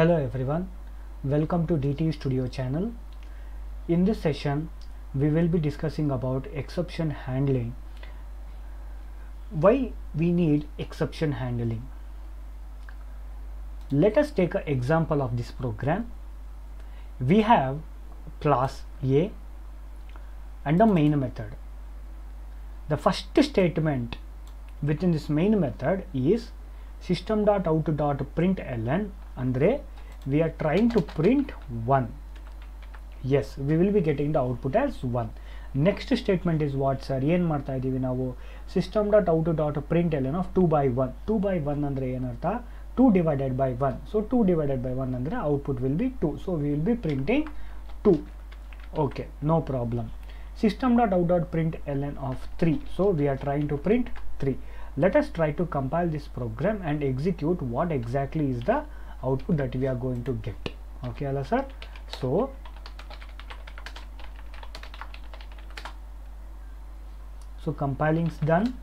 Hello everyone, welcome to DTE Studio channel. In this session, we will be discussing about exception handling. Why we need exception handling? Let us take an example of this program. We have class A and a main method. The first statement within this main method is system.out.println andre we are trying to print 1 yes we will be getting the output as 1 next statement is what sir ಏನು ಮಾಡ್ತಾ ಇದ್ದೀವಿ ನಾವು system dot out dot print L of two by one two by one ಅಂದರೆ ಏನರ್ಥ two divided by one so two divided by one ಅಂದರೆ output will be two so we will be printing two okay no problem system dot out dot print ln of 3 so we are trying to print 3 let us try to compile this program and execute what exactly is the output that we are going to get. Okay sir? So so compiling is done.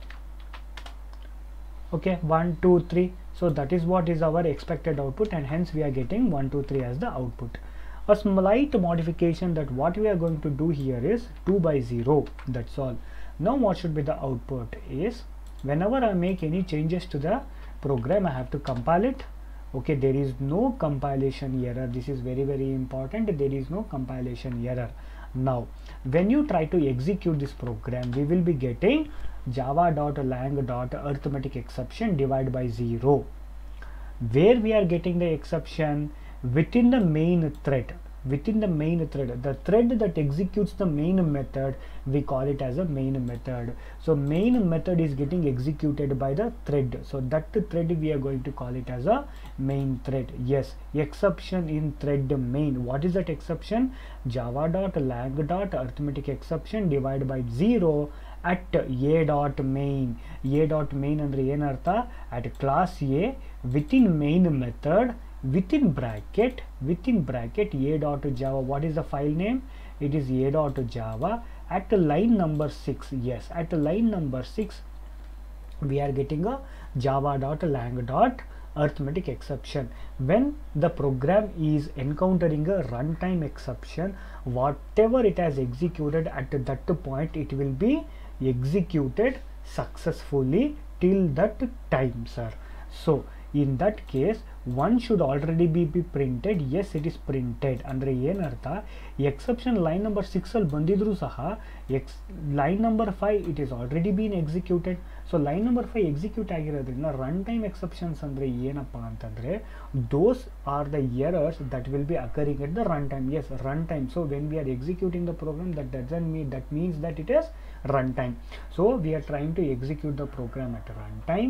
Okay 1 2 3 so that is what is our expected output and hence we are getting 1 2 3 as the output. A slight modification that what we are going to do here is 2 by 0 that's all. Now what should be the output is whenever I make any changes to the program I have to compile it okay there is no compilation error. This is very very important. There is no compilation error. Now when you try to execute this program we will be getting java.lang.arithmetic exception divided by 0 where we are getting the exception? Within the main thread. Within the main thread. The thread that executes the main method we call it as a main method. So main method is getting executed by the thread. So that thread we are going to call it as a main thread yes exception in thread main what is that exception java.lang.arithmetic exception divided by 0 at a dot main a dot main andre ಏನರ್ಥ at class a within main method within bracket within bracket a dot java what is the file name it is a dot java at line number 6 yes at line number 6 we are getting a java dot lang dot arithmetic exception when the program is encountering a runtime exception whatever it has executed at that point it will be executed successfully till that time sir so in that case one should already be, be printed yes it is printed ಅಂದರೆ ಏನರ್ಥ exception line number ಸಿಕ್ಸಲ್ಲಿ ಬಂದಿದ್ರು ಸಹ ಎಕ್ಸ್ line number five it is already bean executed so line number five execute ಆಗಿರೋದ್ರಿಂದ run time exceptions ಅಂದರೆ ಏನಪ್ಪ ಅಂತಂದರೆ those are the errors that will be occurring at the run time as run time so when we are executing the program that doesn't mean that means that it is run time so we are trying to execute the program at runtime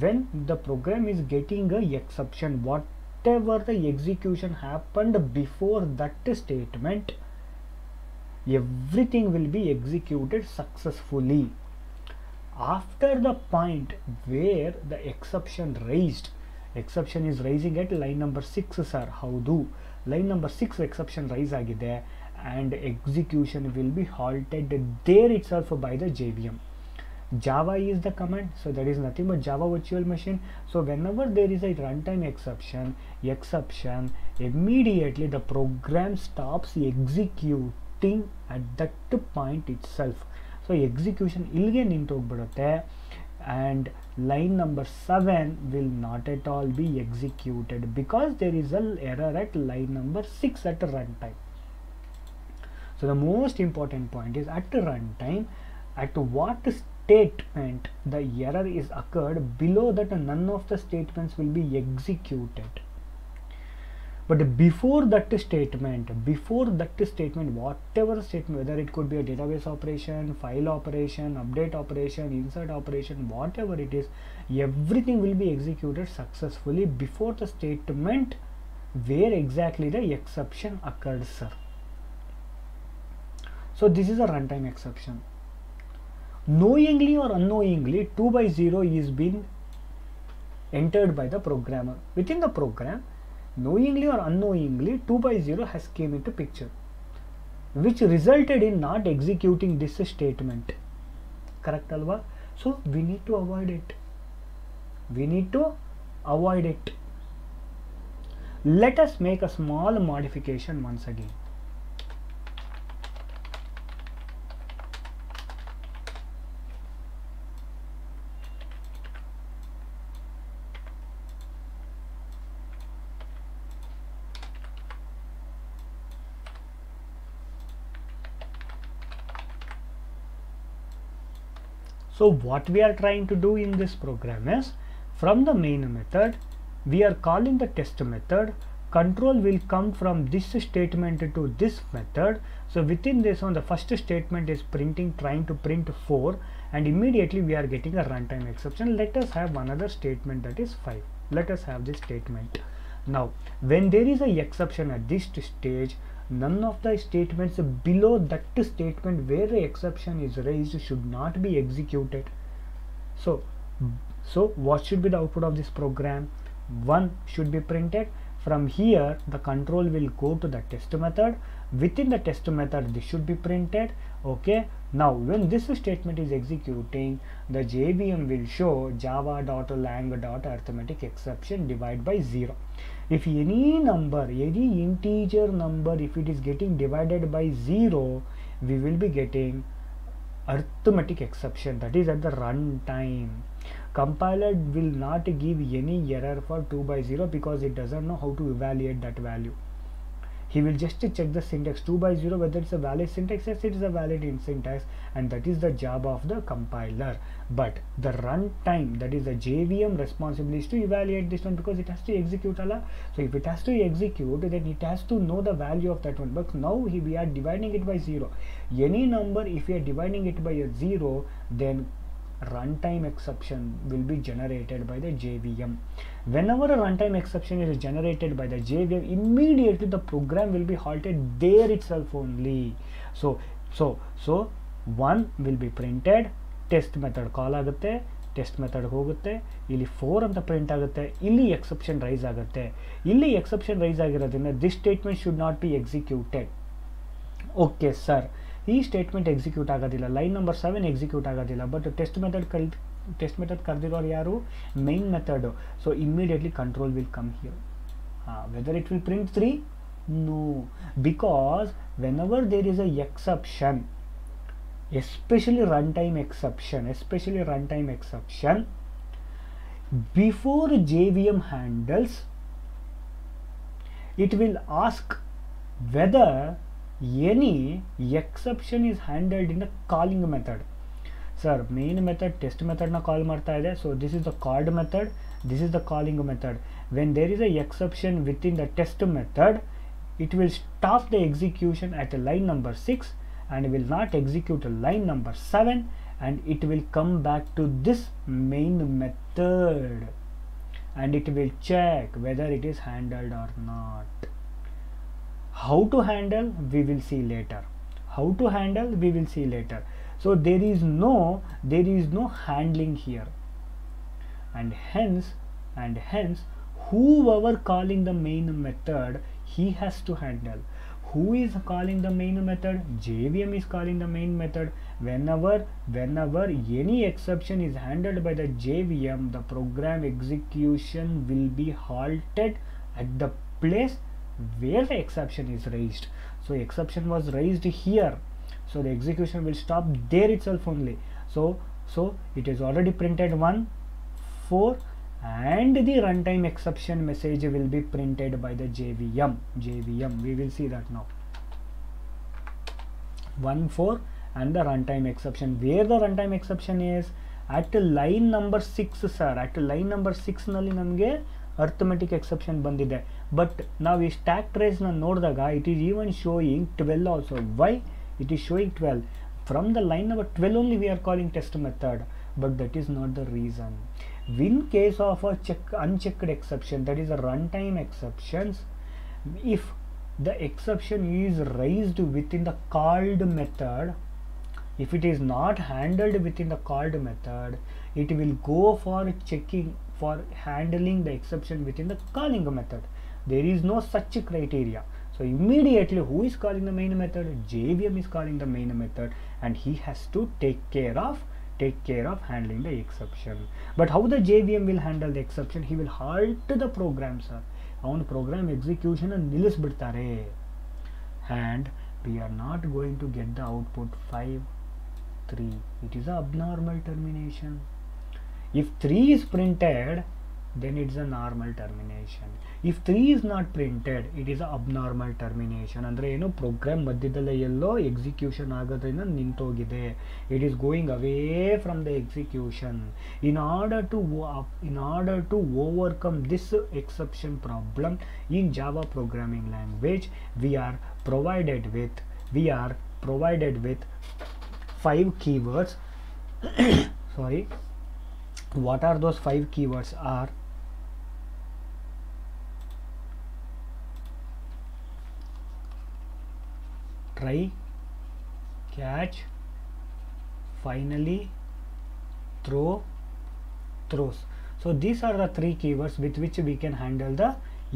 when the program is getting a exception whatever the execution happened before that statement everything will be executed successfully after the point where the exception raised exception is raising at line number 6 sir howdo line number 6 exception raise agide and execution will be halted there itself by the JVM. Java is the command, so that is nothing but Java virtual machine. So whenever there is a runtime exception, exception immediately the program stops executing at that point itself. So execution ilge nintogbidutte and line number 7 will not at all be executed because there is an error at line number 6 at runtime. So the most important point is at the runtime, at what statement the error is occurred, below that none of the statements will be executed. But before that statement, before that statement, whatever statement, whether it could be a database operation, file operation, update operation, insert operation, whatever it is, everything will be executed successfully before the statement where exactly the exception occurred, sir. So this is a runtime exception. Knowingly or unknowingly 2 by 0 is being entered by the programmer. Within the program, knowingly or unknowingly 2 by 0 has came into picture which resulted in not executing this statement. Correct alva? So we need to avoid it. We need to avoid it. let us make a small modification once again So what we are trying to do in this program is from the main method we are calling the test method. Control will come from this statement to this method. So within this one the first statement is printing trying to print 4 and immediately we are getting a runtime exception. Let us have another statement that is 5 let us have this statement. Now when there is a exception at this stage none of the statements below that statement where the exception is raised should not be executed. So so what should be the output of this program? 1 should be printed. From here the control will go to the test method. Within the test method this should be printed. Okay? Now when this statement is executing the JVM will show java.lang.arithmetic exception divide by 0 if any number any integer number if it is getting divided by 0 we will be getting arithmetic exception. That is at the runtime. Compiler will not give any error for 2 by 0 because it doesn't know how to evaluate that value he will just check the syntax 2 by 0 whether it's a valid syntax yes it is a valid in syntax and that is the job of the compiler. But the runtime that is the JVM responsibility is to evaluate this one because it has to execute Allah so if it has to execute then it has to know the value of that one. But now we are dividing it by 0 any number if we are dividing it by a 0 then runtime exception will be generated by the JVM. Whenever a runtime exception is generated by the JVM, immediately the program will be halted there itself only. So, so, so one will be printed, test method call ಆಗುತ್ತೆ test method ಹೋಗುತ್ತೆ ಇಲ್ಲಿ four ಅಂತ print ಆಗುತ್ತೆ ಇಲ್ಲಿ exception rise ಆಗುತ್ತೆ ಇಲ್ಲಿ exception rise ಆಗಿರೋದ್ರಿಂದ this statement should not be executed. Okay, sir ಈ ಸ್ಟೇಟ್ಮೆಂಟ್ ಎಕ್ಸಿಕ್ಯೂಟ್ ಆಗೋದಿಲ್ಲ ಲೈನ್ ನಂಬರ್ ಸೆವೆನ್ ಎಕ್ಸಿಕ್ಯೂಟ್ ಆಗೋದಿಲ್ಲ but test method call test method ಕರೆದಿರೋರು ಯಾರು main method so immediately control will come here whether it will print three no because whenever there is a exception especially runtime exception especially runtime exception before JVM handles it will ask whether any exception is handled in the calling method. Sir main method test method na call marta so this is the called method. This is the calling method. When there is a exception within the test method it will stop the execution at line number 6 and will not execute line number 7 and it will come back to this main method. And it will check whether it is handled or not how to handle we will see later. How to handle we will see later. So there is no there is no handling here. And hence and hence whoever calling the main method he has to handle. Who is calling the main method? Jvm is calling the main method. Whenever whenever any exception is handled by the jvm the program execution will be halted at the place where the exception is raised so exception was raised here so the execution will stop there itself only so so it is already printed 1 4 and the runtime exception message will be printed by the JVM. JVM, we will see that now. 1 4 and the runtime exception. Where the runtime exception is at line number 6 sir. At line number 6 ನಲ್ಲಿ ನಮಗೆ arithmetic exception ಬಂದಿದೆ but ನಾವು ಈ stack ಟ್ರೇಸ್ನ ನೋಡಿದಾಗ it is even showing twelve also why it is showing twelve from the line number twelve only we are calling test method but that is not the reason in case of a check unchecked exception that is a runtime exceptions if the exception is raised within the called method if it is not handled within the called method it will go for checking for handling the exception within the calling method there is no such criteria so immediately who is calling the main method jvm is calling the main method and he has to take care of take care of handling the exception but how the jvm will handle the exception he will halt the program sir ಅವನ program execution ನಿಲ್ಲಿಸ್ಬಿಡ್ತಾರೆ and we are not going to get the output 5 3 it is a abnormal termination if 3 is printed then it's a normal termination If three is not printed it is abnormal termination ಅಂದರೆ ಏನು program ಮಧ್ಯದಲ್ಲೇ ಎಲ್ಲೋ execution ಆಗೋದ್ರಿಂದ ನಿಂತೋಗಿದೆ. It is going away from the execution in order to in order to overcome this exception problem in Java programming language we are provided with we are provided with five keywords sorry what are those five keywords are try catch finally throw throws. So these are the three keywords with which we can handle the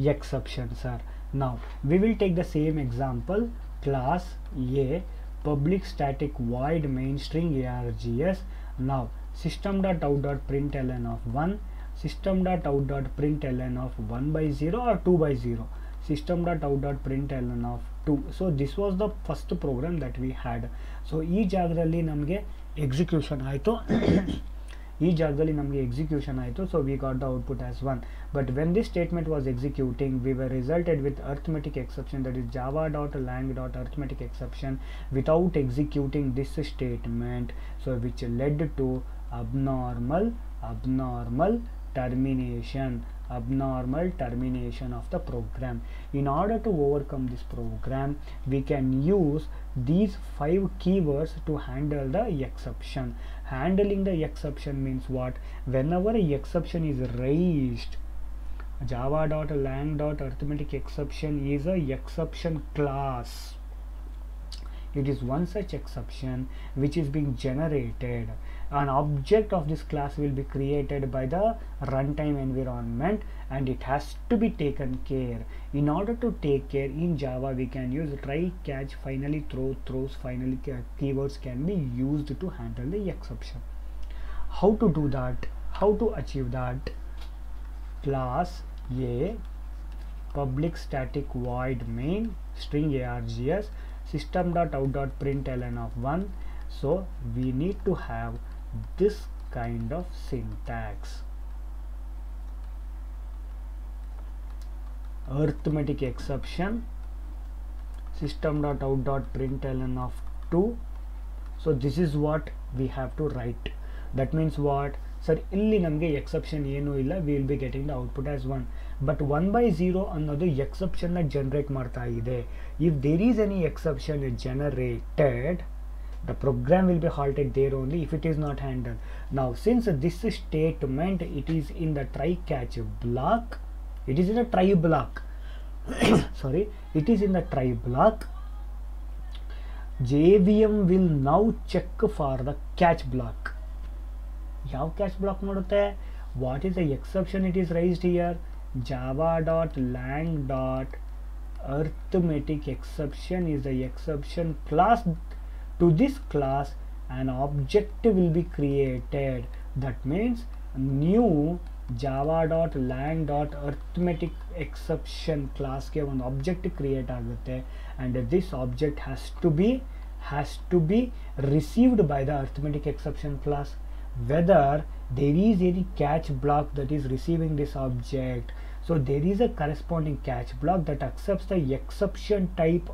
exceptions sir. Now we will take the same example. Class a public static void main string args now system.out.println of 1 system.out.println of 1 by 0 or 2 by 0 system.out.println of 2 so this was the first program that we had so ಈ ಜಾಗದಲ್ಲಿ ನಮಗೆ execution ಆಯಿತು ಈ ಜಾಗದಲ್ಲಿ ನಮಗೆ execution ಆಯಿತು so we got the output as one but when this statement was executing we were resulted with arithmetic exception that is Java dot lang dot arithmetic exception without executing this statement so which LED to abnormal abnormal termination abnormal termination of the program. In order to overcome this program we can use these five keywords to handle the exception. Handling the exception means what? Whenever a exception is raised java.lang.arithmetic exception is a exception class. It is one such exception which is being generated an object of this class will be created by the runtime environment and it has to be taken care. In order to take care in java we can use try catch finally throw throws finally keywords can be used to handle the exception how to do that? How to achieve that? Class a public static void main string args system.out.println of 1 so we need to have this kind of syntax arithmetic exception system.out.println of 2 so this is what we have to write that means what sir ಇಲ್ಲಿ ನಮಗೆ exception ಏನೂ ಇಲ್ಲ we will be getting the output as one but one by zero ಅನ್ನೋದು ಎಕ್ಸೆಪ್ಷನ್ನ generate ಮಾಡ್ತಾ ಇದೆ if there is any exception generated the program will be halted there only if it is not handled now since this statement it is in the try catch block it is in the try block sorry it is in the try block jvm will now check for the catch block ಯಾವ catch block ಮಾಡುತ್ತೆ what is the exception it is raised here Java dot lang dot arithmetic exception is the exception class to this class an object will be created that means new java.lang dot arithmetic exception class ಗೆ ಒಂದು object create ಆಗುತ್ತೆ and this object has to be has to be received by the arithmetic exception class whether there is any catch block that is receiving this object so there is a corresponding catch block that accepts the exception type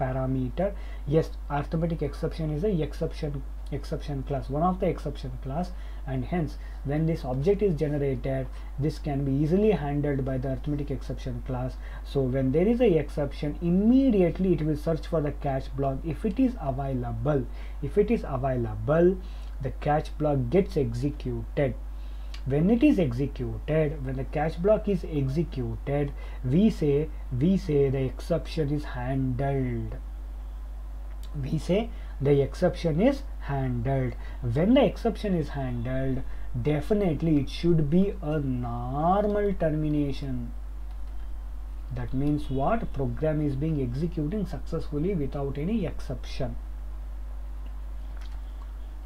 parameter yes arithmetic exception is a exception exception class one of the exception class. And hence when this object is generated this can be easily handled by the arithmetic exception class. So when there is a exception immediately it will search for the catch block. If it is available if it is available the catch block gets executed. When it is executed when the catch block is executed we say we say the exception is handled we say the exception is handled. When the exception is handled definitely it should be a normal termination. That means what? Program is being executing successfully without any exception.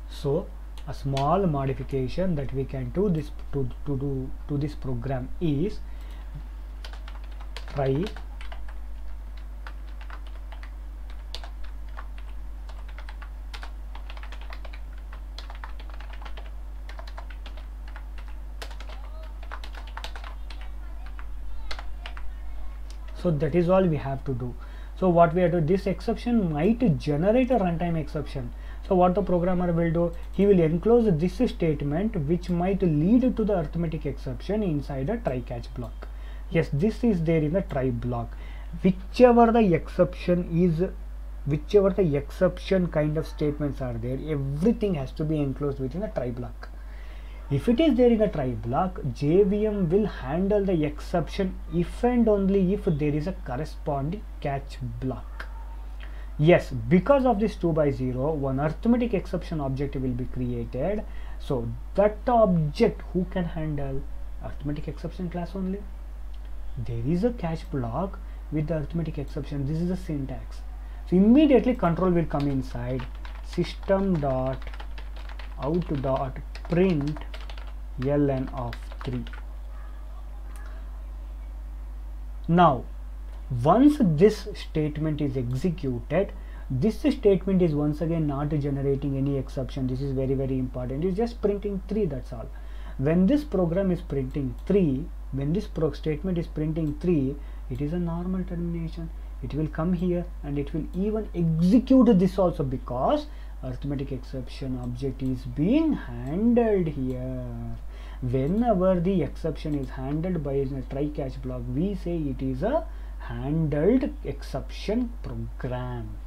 So a small modification that we can do this to, to do to this program is try so that is all we have to do. So what we have to this exception might generate a runtime exception. So what the programmer will do he will enclose this statement which might lead to the arithmetic exception inside a try catch block. Yes this is there in the try block. Whichever the exception is whichever the exception kind of statements are there everything has to be enclosed within a try block if it is there in a try block, JVM will handle the exception if and only if there is a corresponding catch block. Yes, because of this 2 by 0, one arithmetic exception object will be created. So that object who can handle arithmetic exception class only? There is a catch block with the arithmetic exception. This is the syntax. So immediately control will come inside system dot out dot print ln of 3 now once this statement is executed this statement is once again not generating any exception. This is very very important. It's just printing 3 that's all. When this program is printing 3 when this pro statement is printing 3 it is a normal termination. It will come here and it will even execute this also because arithmetic exception object is being handled here. Whenever the exception is handled by a try catch block we say it is a handled exception program.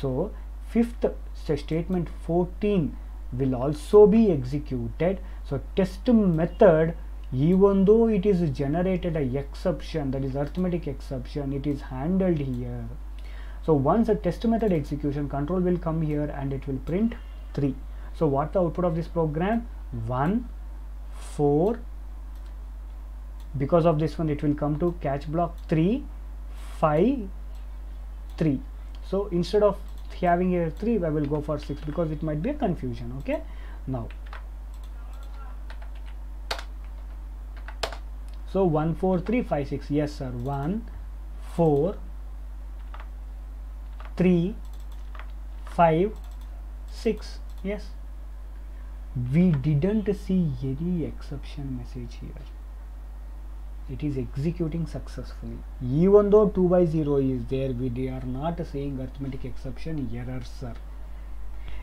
So fifth statement 14 will also be executed. So test method even though it is generated a exception that is arithmetic exception it is handled here so once a test method execution control will come here and it will print 3 so what the output of this program? 1 4 because of this one it will come to catch block 3 5 3 so instead of having here 3 I will go for 6 because it might be a confusion okay? Now so 1 4 3 5 6 yes sir. 1 4 3 5 6 yes. We didn't see any exception message here. It is executing successfully. Even though 2 by 0 is there we are not saying arithmetic exception error sir.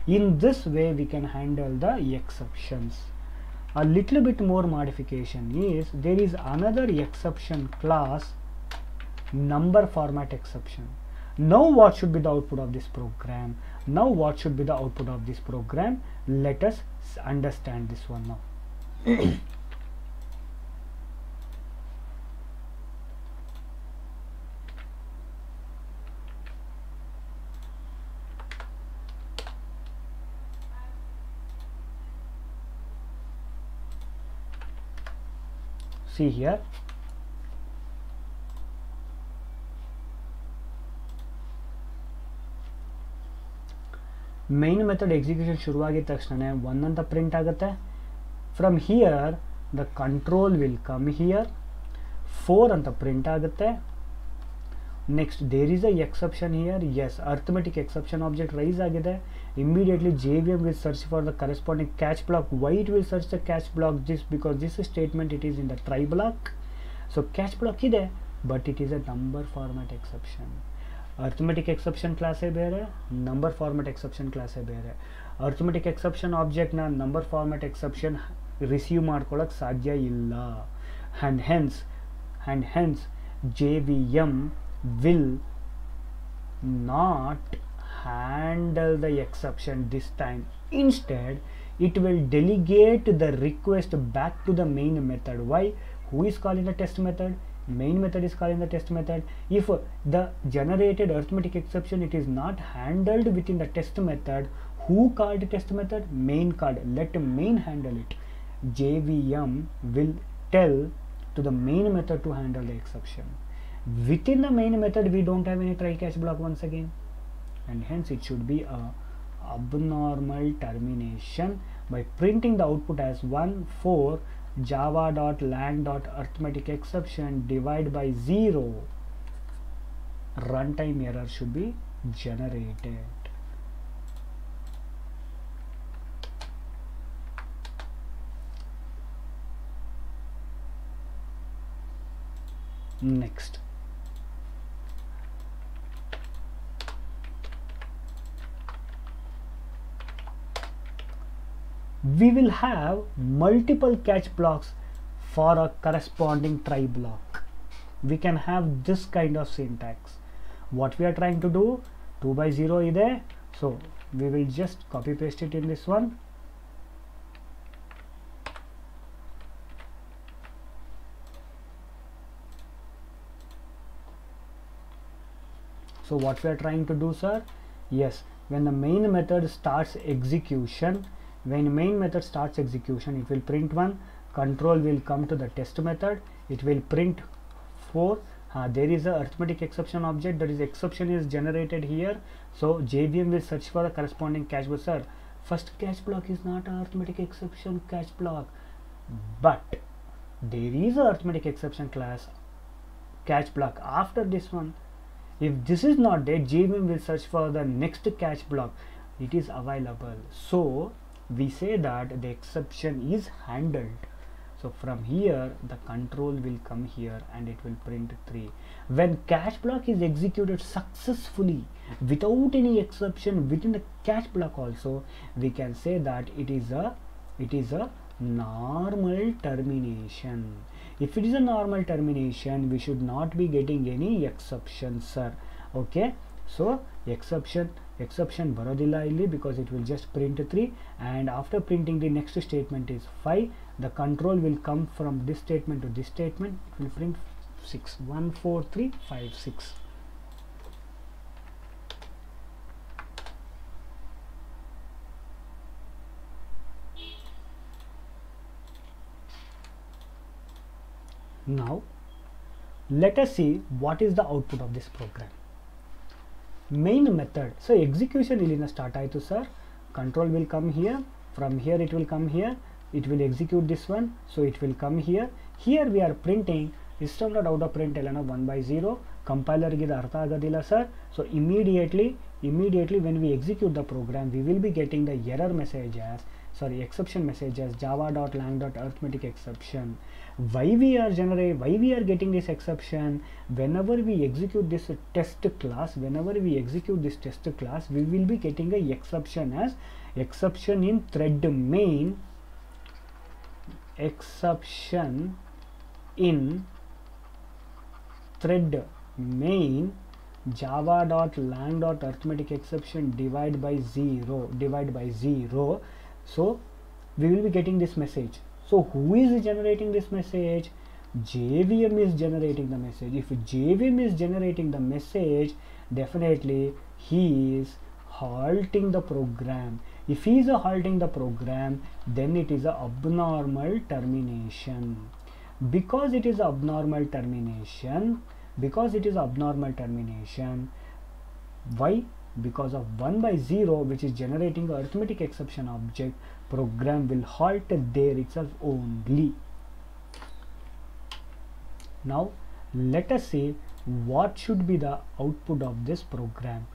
In this way we can handle the exceptions. A little bit more modification is there is another exception class number format exception now what should be the output of this program? Now what should be the output of this program? Let us understand this one now. See here main method execution ಶುರುವಾಗಿದ ತಕ್ಷಣ one ಅಂತ print ಆಗುತ್ತೆ from here the control will come here four ಅಂತ print ಆಗುತ್ತೆ next there is a exception here as arithmetic exception object raise ಆಗಿದೆ immediately J V M will search for the corresponding catch block why it will search the catch block this because this statement it is in the try block so catch block ಇದೆ but it is a number format exception arithmetic exception ಕ್ಲಾಸೇ ಬೇರೆ number format exception ಕ್ಲಾಸೇ ಬೇರೆ arithmetic exception ಆಬ್ಜೆಕ್ಟ್ನ number format exception receive ಮಾಡ್ಕೊಳ್ಳೋಕೆ ಸಾಧ್ಯ ಇಲ್ಲ and hence and hence J V M will not handle the exception this time instead it will delegate the request back to the main method why who is calling the test method main method is called in the test method. If the generated arithmetic exception it is not handled within the test method who called test method? Main called. Let main handle it. Jvm will tell to the main method to handle the exception. Within the main method we don't have any try catch block once again. And hence it should be a abnormal termination by printing the output as 1 4 java.lang.arithmetic exception divide by 0 runtime error should be generated. Next we will have multiple catch blocks for a corresponding try block. We can have this kind of syntax. What we are trying to do 2 by 0 is there. So we will just copy paste it in this one. So what we are trying to do sir? Yes when the main method starts execution when main method starts execution it will print one control will come to the test method. It will print 4 uh, there is a arithmetic exception object. That is exception is generated here. So JVM will search for the corresponding catch block. First catch block is not an arithmetic exception catch block. But there is a arithmetic exception class catch block after this one. If this is not there JVM will search for the next catch block. It is available. So we say that the exception is handled. So from here the control will come here and it will print 3 when catch block is executed successfully without any exception within the catch block also we can say that it is a it is a normal termination. If it is a normal termination we should not be getting any exceptions sir. Okay so exception exception ಬರೋದಿಲ್ಲ ಇಲ್ಲಿ because it will just print 3 and after printing the next statement is 5 the control will come from this statement to this statement it will print 6 1 4 3 5 6 now let us see what is the output of this program main method so execution ಇಲ್ಲಿಂದ start ಆಯಿತು sir control will come here from here it will come here it will execute this one so it will come here here we are printing system dot out of print ln of 1 by 0 compiler ಗೆ ಇದು ಅರ್ಥ ಆಗೋದಿಲ್ಲ sir so immediately immediately when we execute the program we will be getting the error message as sorry exception message as java.lang.arithmetic exception why we are generate why we are getting this exception? Whenever we execute this test class whenever we execute this test class we will be getting a exception as exception in thread main. Exception in thread main java.lang.arithmetic exception divide by 0 divide by 0 so we will be getting this message so who is generating this message? JVM is generating the message. If JVM is generating the message definitely he is halting the program. If he is halting the program then it is a abnormal termination. Because it is abnormal termination because it is abnormal termination why because of 1 by 0 which is generating arithmetic exception object program will halt there itself only. Now let us see what should be the output of this program.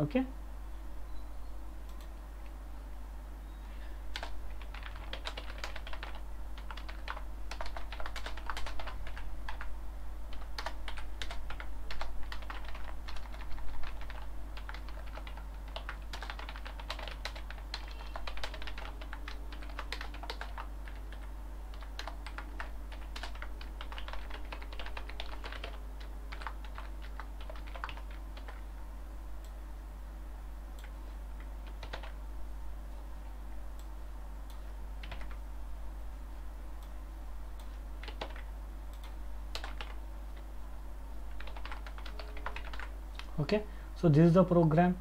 Okay okay so this is the program.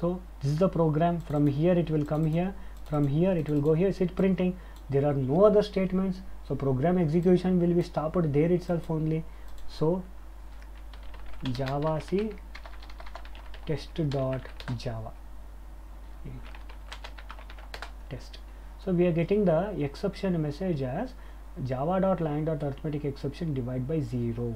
So this is the program. From here it will come here. From here it will go here. It's printing. There are no other statements. So program execution will be stopped there itself only. So java c test dot java. Test. So we are getting the exception message as java dot lang dot arithmetic exception divide by 0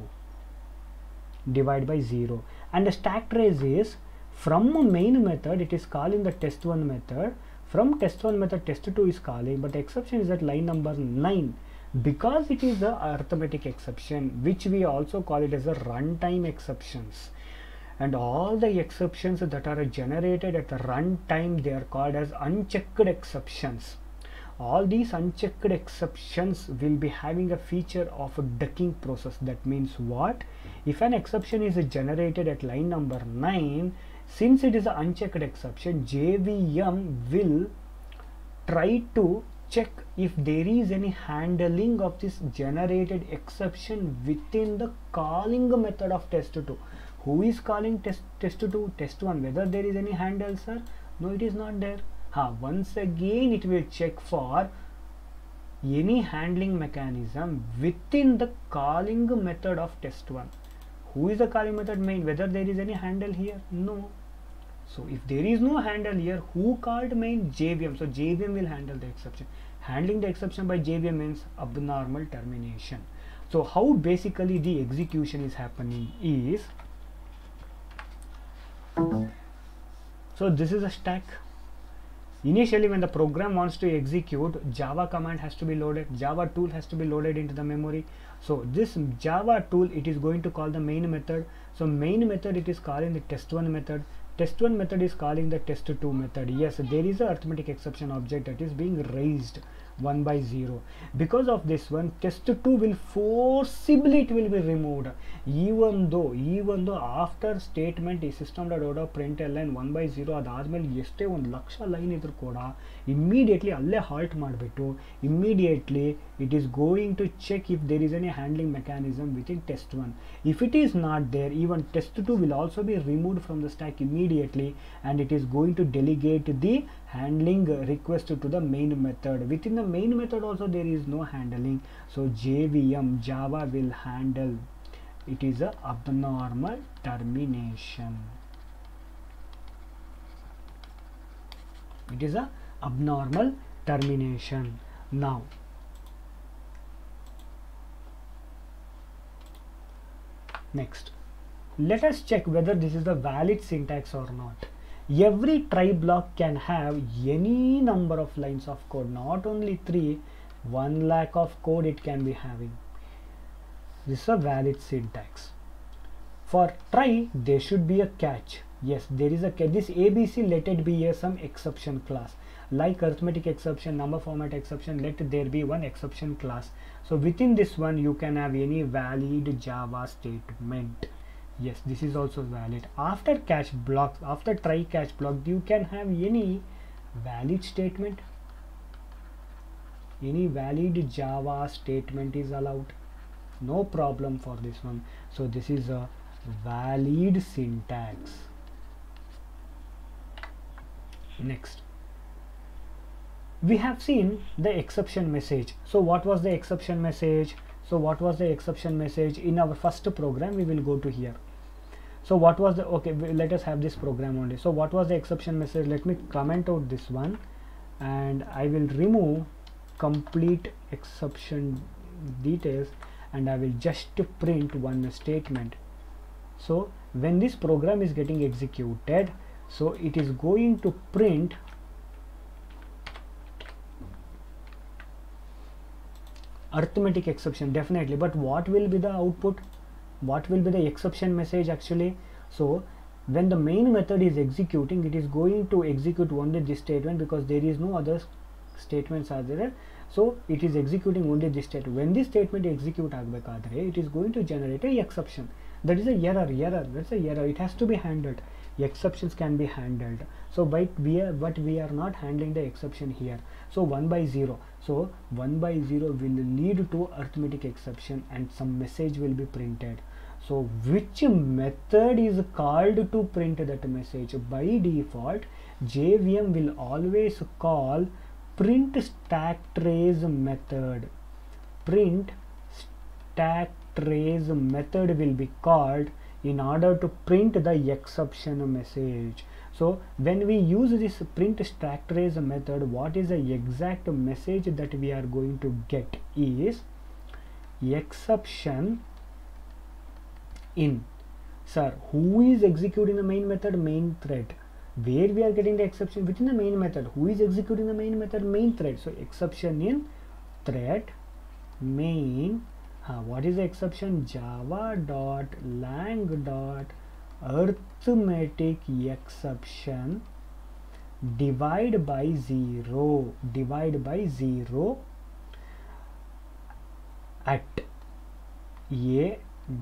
divide by 0 and the stack trace is from main method it is calling the test1 method. From test1 method test2 is calling but the exception is at line number 9 because it is the arithmetic exception which we also call it as a runtime exceptions. And all the exceptions that are generated at the runtime they are called as unchecked exceptions all these unchecked exceptions will be having a feature of a ducking process. That means what? If an exception is generated at line number 9 since it is an unchecked exception JVM will try to check if there is any handling of this generated exception within the calling method of test2 who is calling test test2 test1 whether there is any handle sir? No it is not there once again it will check for any handling mechanism within the calling method of test1 who is the calling method main? Whether there is any handle here? No. So if there is no handle here who called main? Jvm so jvm will handle the exception. Handling the exception by jvm means abnormal termination. So how basically the execution is happening is so this is a stack initially when the program wants to execute java command has to be loaded. Java tool has to be loaded into the memory. So this java tool it is going to call the main method. So main method it is calling the test1 method. Test1 method is calling the test2 method. Yes there is a arithmetic exception object that is being raised 1 by 0 because of this one test 2 will forcibly it will be removed even though even though after statement ಈ system dot out print line one by zero ಅದಾದಮೇಲೆ ಎಷ್ಟೇ ಒಂದು lakh line immediately ಅಲ್ಲೇ halt ಮಾಡಿಬಿಟ್ಟು immediately it is going to check if there is any handling mechanism with in test one if it is not there even test to will also be removed from the stack immediately and it is going to delegate the handling request to the main method within the main method also there is no handling so jvm java will handle it is a abnormal termination it is a abnormal termination. Now next. Let us check whether this is the valid syntax or not. Every try block can have any number of lines of code not only three one lakh of code it can be having. This is a valid syntax. For try there should be a catch. Yes there is a catch this abc let it be a some exception class like arithmetic exception number format exception let there be one exception class. So within this one you can have any valid java statement. Yes this is also valid. After catch block after try catch block you can have any valid statement. Any valid java statement is allowed. No problem for this one. So this is a valid syntax. Next we have seen the exception message. So what was the exception message? So what was the exception message? In our first program we will go to here. So what was the okay let us have this program only. So what was the exception message? Let me comment out this one. And i will remove complete exception details and i will just print one statement. So when this program is getting executed so it is going to print arithmetic exception definitely but what will be the output what will be the exception message actually so when the main method is executing it is going to execute only this statement because there is no other statements are there so it is executing only this statement when this statement execute ಆಗ್ಬೇಕಾದ್ರೆ it is going to generate a exception that is a error error that's a error it has to be handled exceptions can be handled so but we are but we are not handling the exception here so 1 by 0 so 1 by 0 will lead to arithmetic exception and some message will be printed. So which method is called to print that message? By default jvm will always call print stack trace method. Print stack trace method will be called in order to print the exception message so when we use this print stack trace method what is the exact message that we are going to get is exception in. Sir who is executing the main method? Main thread. Where we are getting the exception? Within the main method? Who is executing the main method? Main thread. So exception in thread main uh, what is the exception? java dot lang dot arithmetic exception divide by 0 divide by 0 at a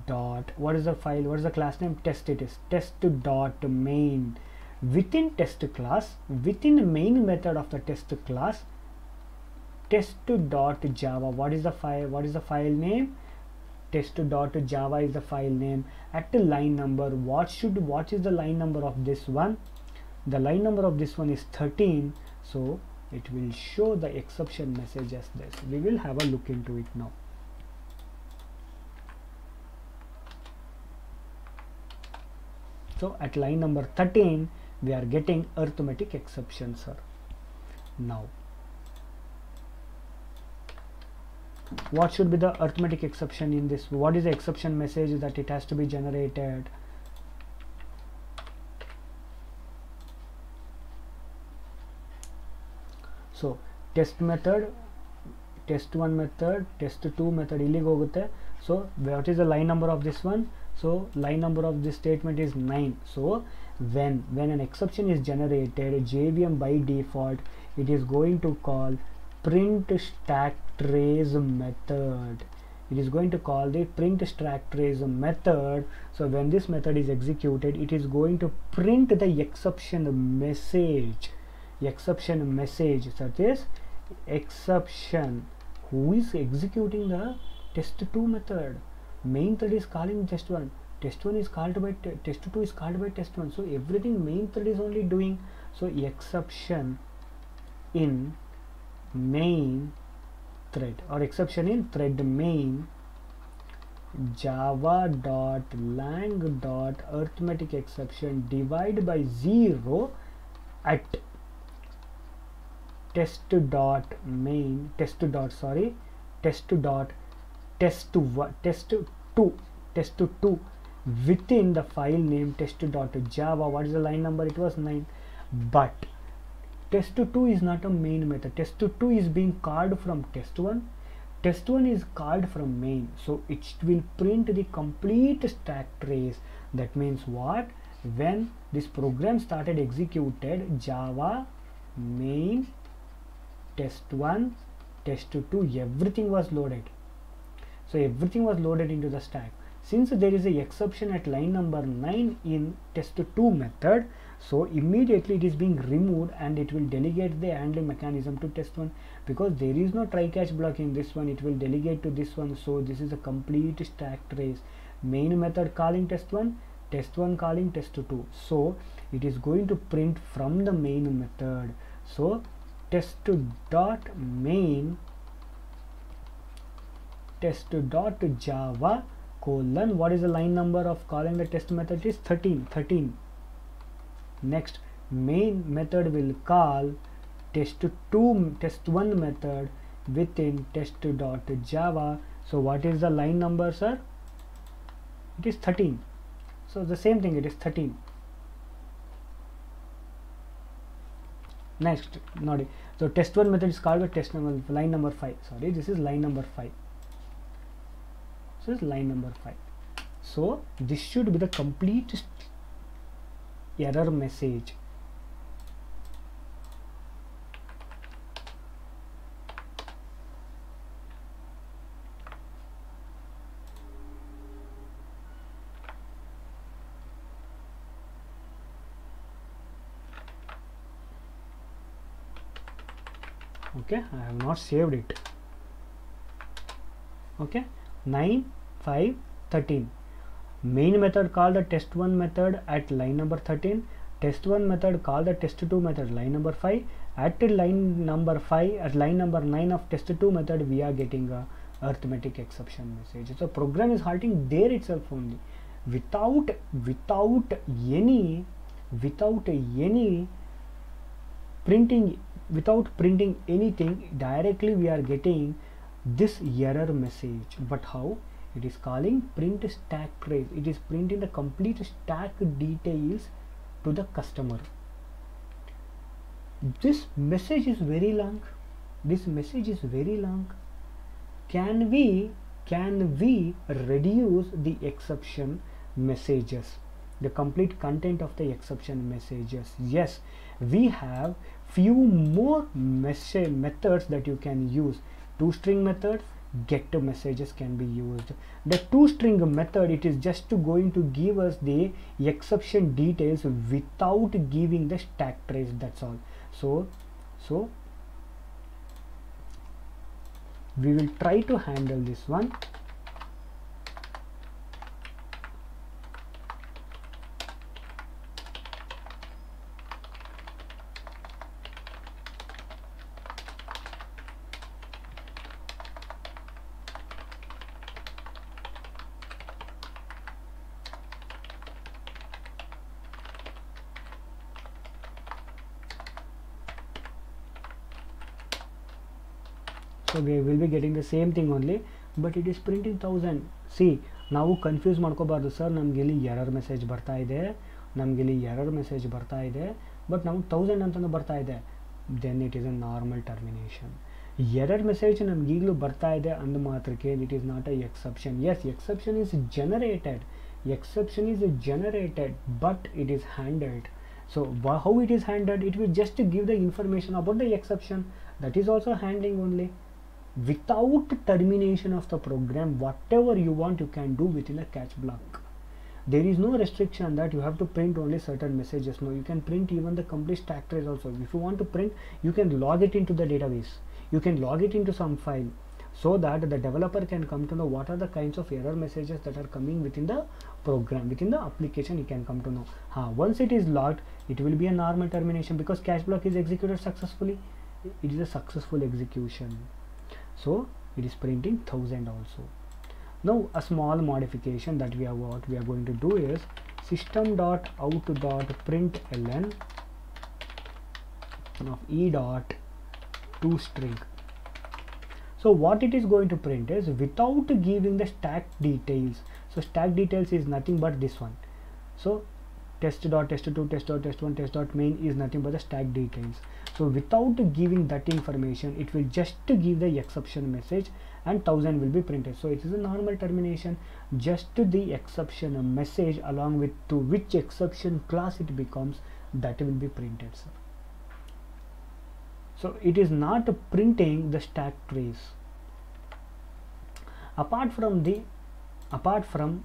dot. What is the file? What is the class name? Test it is. Test dot main. Within test class within main method of the test class test dot java. What is the file? What is the file name test dot java is the file name at the line number. What should what is the line number of this one? The line number of this one is 13 so it will show the exception message as this. We will have a look into it now. So at line number 13 we are getting arithmetic exception sir. Now what should be the arithmetic exception in this what is the exception message that it has to be generated so test method test 1 method test 2 method ಇಲ್ಲಿಗೆ ಹೋಗುತ್ತೆ so what is the line number of this one so line number of this statement is 9 so when when an exception is generated jvm by default it is going to call print stack trace method. It is going to call the print stack trace method. So when this method is executed it is going to print the exception message. Exception message such as exception. Who is executing the test2 method? Main thread is calling test1 test1 is called by test2 is called by test1 so everything main thread is only doing. So exception in main thread or exception in thread main java dot lang dot arithmetic exception divide by 0 at test dot main test dot sorry test dot test one test 2 test to 2 within the file name test dot java. What is the line number? It was 9 but test2 is not a main method. Test2 is being called from test1 test1 is called from main. So it will print the complete stack trace. That means what? When this program started executed java main test1 test2 everything was loaded. So everything was loaded into the stack. Since there is a exception at line number 9 in test2 method so immediately it is being removed and it will delegate the handling mechanism to test1 because there is no try catch block in this one it will delegate to this one. So this is a complete stack trace main method calling test1 test1 calling test2 so it is going to print from the main method. So test dot main test dot java colon. What is the line number of calling the test method? Is 13 13 next main method will call test2 test1 method within test dot java. So what is the line number sir? It is 13 so the same thing it is 13 next not so test1 method is called the test number line number 5 sorry this is line number 5 so is line number 5 so this should be the complete error message okay i have not saved it okay 9 5 13 main method call the test1 method at line number 13 test1 method call the test2 method line number 5 at line number 5 at line number 9 of test2 method we are getting a arithmetic exception message. So program is halting there itself only. Without without any without any printing without printing anything directly we are getting this error message. But how it is calling print stack trace. It is printing the complete stack details to the customer. This message is very long. This message is very long. Can we can we reduce the exception messages? The complete content of the exception messages. Yes we have few more message methods that you can use. toString method get messages can be used. The toString method it is just to going to give us the exception details without giving the stack trace that's all. So so we will try to handle this one getting the same thing only but it is printing 1000 see ನಾವು confuse ಮಾಡ್ಕೋಬಾರ್ದು sir ನಮ್ಗೆ ಇಲ್ಲಿ error message ಬರ್ತಾ ಇದೆ ನಮ್ಗೆ ಇಲ್ಲಿ error message ಬರ್ತಾ ಇದೆ ಬಟ್ ನಮ್ಗೆ ತೌಸಂಡ್ ಅಂತಲೂ ಬರ್ತಾ ಇದೆ then it is a normal termination error message ನಮ್ಗೆ ಈಗಲೂ ಬರ್ತಾ ಇದೆ ಅಂದ ಮಾತ್ರಕ್ಕೆ it is not a exception as exception is generated exception is generated but it is handled so how it is handled it will just give the information about the exception that is also handling only without termination of the program whatever you want you can do within a catch block. There is no restriction that you have to print only certain messages. No you can print even the complete stack trace also. If you want to print you can log it into the database. You can log it into some file so that the developer can come to know what are the kinds of error messages that are coming within the program within the application he can come to know. Once it is logged it will be a normal termination because catch block is executed successfully. It is a successful execution so it is printing 1000 also. Now a small modification that we are what we are going to do is system dot out dot print ln of e dot to string. So what it is going to print is without giving the stack details. So stack details is nothing but this one. So test dot test2 test dot test1 test dot main is nothing but the stack details so without giving that information it will just give the exception message and 1000 will be printed. So it is a normal termination. Just the exception message along with to which exception class it becomes that will be printed sir. So it is not printing the stack trace. Apart from the apart from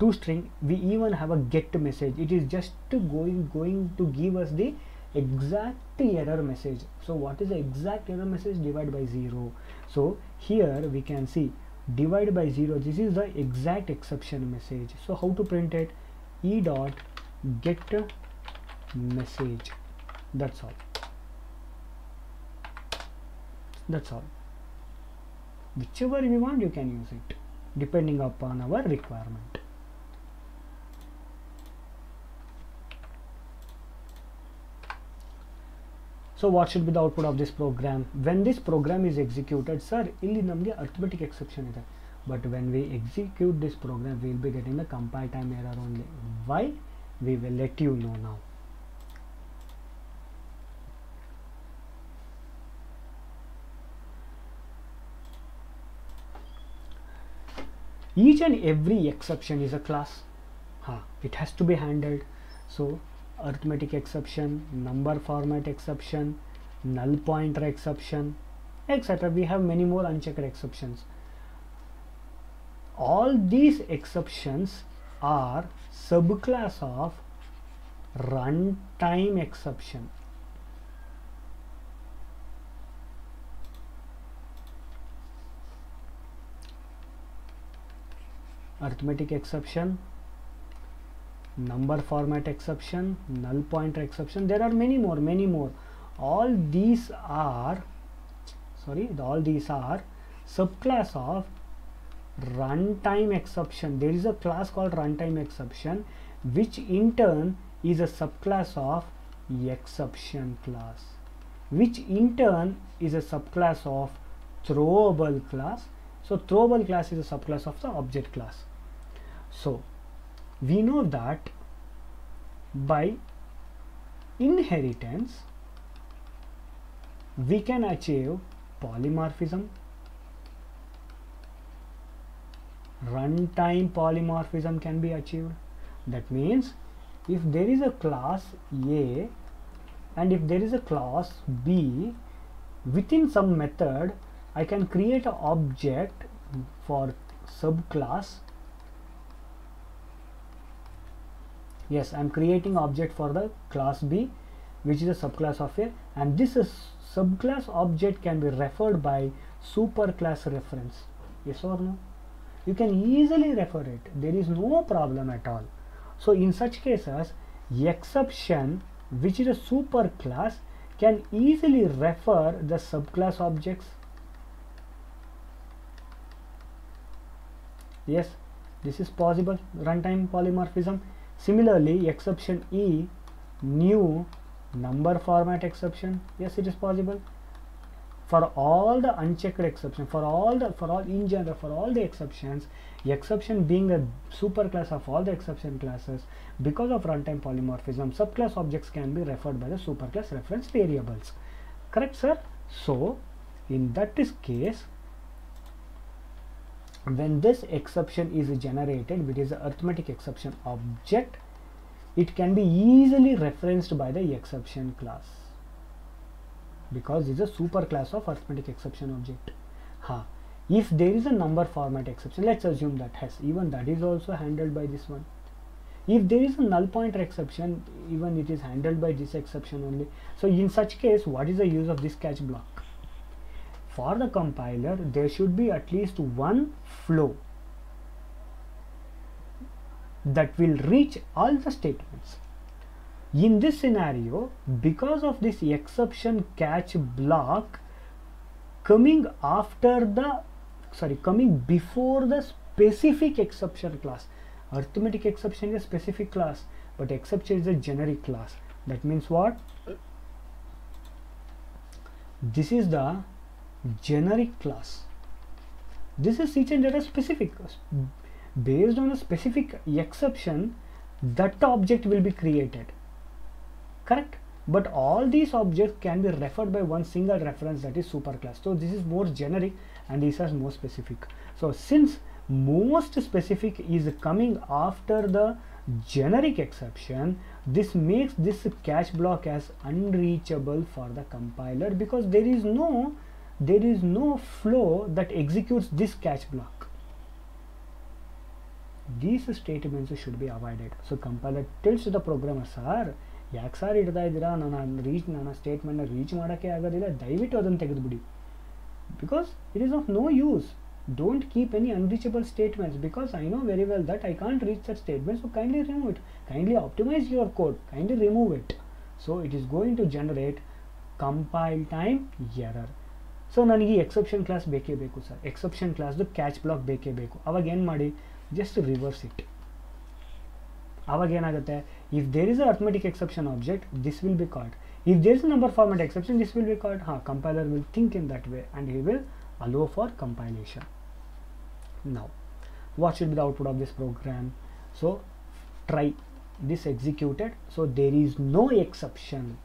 toString we even have a get message. It is just going going to give us the exact error message. So what is the exact error message divide by 0 so here we can see divide by 0 this is the exact exception message. So how to print it? E dot get message. That's all. That's all. Whichever we want you can use it depending upon our requirement so what should be the output of this program when this program is executed sir ಇಲ್ಲಿ ನಮಗೆ arithmetic exception ಇದೆ but when we execute this program we will be getting the compile time error only why we will let you know now each and every exception is a class huh, it has to be handled so arithmetic exception number format exception null pointer exception etc we have many more unchecked exceptions. All these exceptions are subclass of runtime exception. Arithmetic exception number format exception null pointer exception. There are many more many more. All these are sorry all these are subclass of runtime exception. There is a class called runtime exception which in turn is a subclass of exception class which in turn is a subclass of throwable class. So throwable class is a subclass of the object class. So we know that by inheritance we can achieve polymorphism runtime polymorphism can be achieved. That means if there is a class a and if there is a class b within some method I can create an object for subclass yes I'm creating object for the class B which is a subclass of A. And this is subclass object can be referred by superclass reference. Yes or no? You can easily refer it. There is no problem at all. So in such cases exception which is a superclass can easily refer the subclass objects. Yes this is possible. Runtime polymorphism similarly exception e new number format exception. Yes it is possible. For all the unchecked exception for all the for all in general for all the exceptions exception being a superclass of all the exception classes because of runtime polymorphism subclass objects can be referred by the superclass reference variables. Correct sir? So in that is case when this exception is generated which is the arithmetic exception object it can be easily referenced by the exception class. Because it's a super class of arithmetic exception object. Ha. If there is a number format exception let's assume that has. Even that is also handled by this one. If there is a null pointer exception even it is handled by this exception only. So in such case what is the use of this catch block for the compiler there should be at least one flow that will reach all the statements. In this scenario because of this exception catch block coming after the sorry coming before the specific exception class. Arithmetic exception is a specific class but exception is a generic class. That means what? This is the generic class. This is each and every specific based on a specific exception that object will be created. Correct? But all these objects can be referred by one single reference that is superclass so this is more generic and this is more specific. So since most specific is coming after the generic exception this makes this catch block as unreachable for the compiler because there is no there is no flow that executes this catch block these statements should be avoided so compiler tells the programmer sir ಯಾಕೆ sir ಇಡ್ತಾ ಇದ್ದೀರಾ ನಾನು reach ನನ್ನ ಸ್ಟೇಟ್ಮೆಂಟ್ನ reach ಮಾಡೋಕ್ಕೆ ಆಗೋದಿಲ್ಲ ದಯವಿಟ್ಟು ಅದನ್ನು ತೆಗೆದುಬಿಡಿ because it is of no use don't keep any unreachable statements because I know very well that I can't reach such statements so kindly remove it kindly optimize your code kindly remove it so it is going to generate compile time error so ನನಗೆ exception class ಬೇಕೇ ಬೇಕು sir exception ಕ್ಲಾಸ್ದು catch block ಬೇಕೇ ಬೇಕು ಅವಾಗ ಏನು ಮಾಡಿ just reverse it ಅವಾಗ ಏನಾಗುತ್ತೆ if there is a arithmetic exception object this will be called if there is number format exception this will be called ಹಾಂ compiler will think in that way and he will allow for compilation now what should be the output of this program so try this executed so there is no exception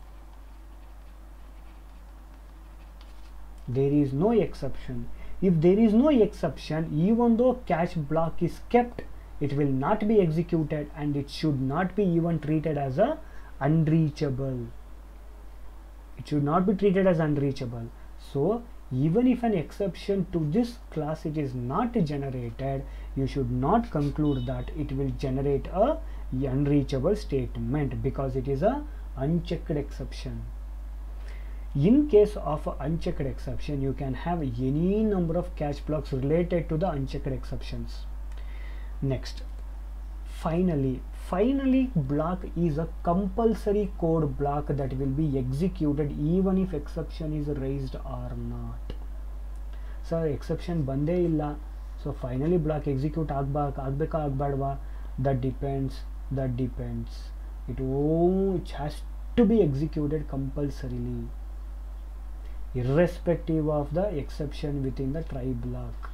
there is no exception. If there is no exception even though catch block is kept it will not be executed and it should not be even treated as a unreachable. It should not be treated as unreachable. So even if an exception to this class it is not generated you should not conclude that it will generate a unreachable statement because it is a unchecked exception in case of unchecked exception you can have any number of catch blocks related to the unchecked exceptions next finally finally block is a compulsory code block that will be executed even if exception is raised or not so exception ಬಂದೇ ಇಲ್ಲ so finally block execute ಆಗ್ಬೇಕು ಆಗಬೇಕಾ ಆಗಬೇಡವಾ that depends that depends it O it has to B executed compulsorily irrespective of the exception within the try block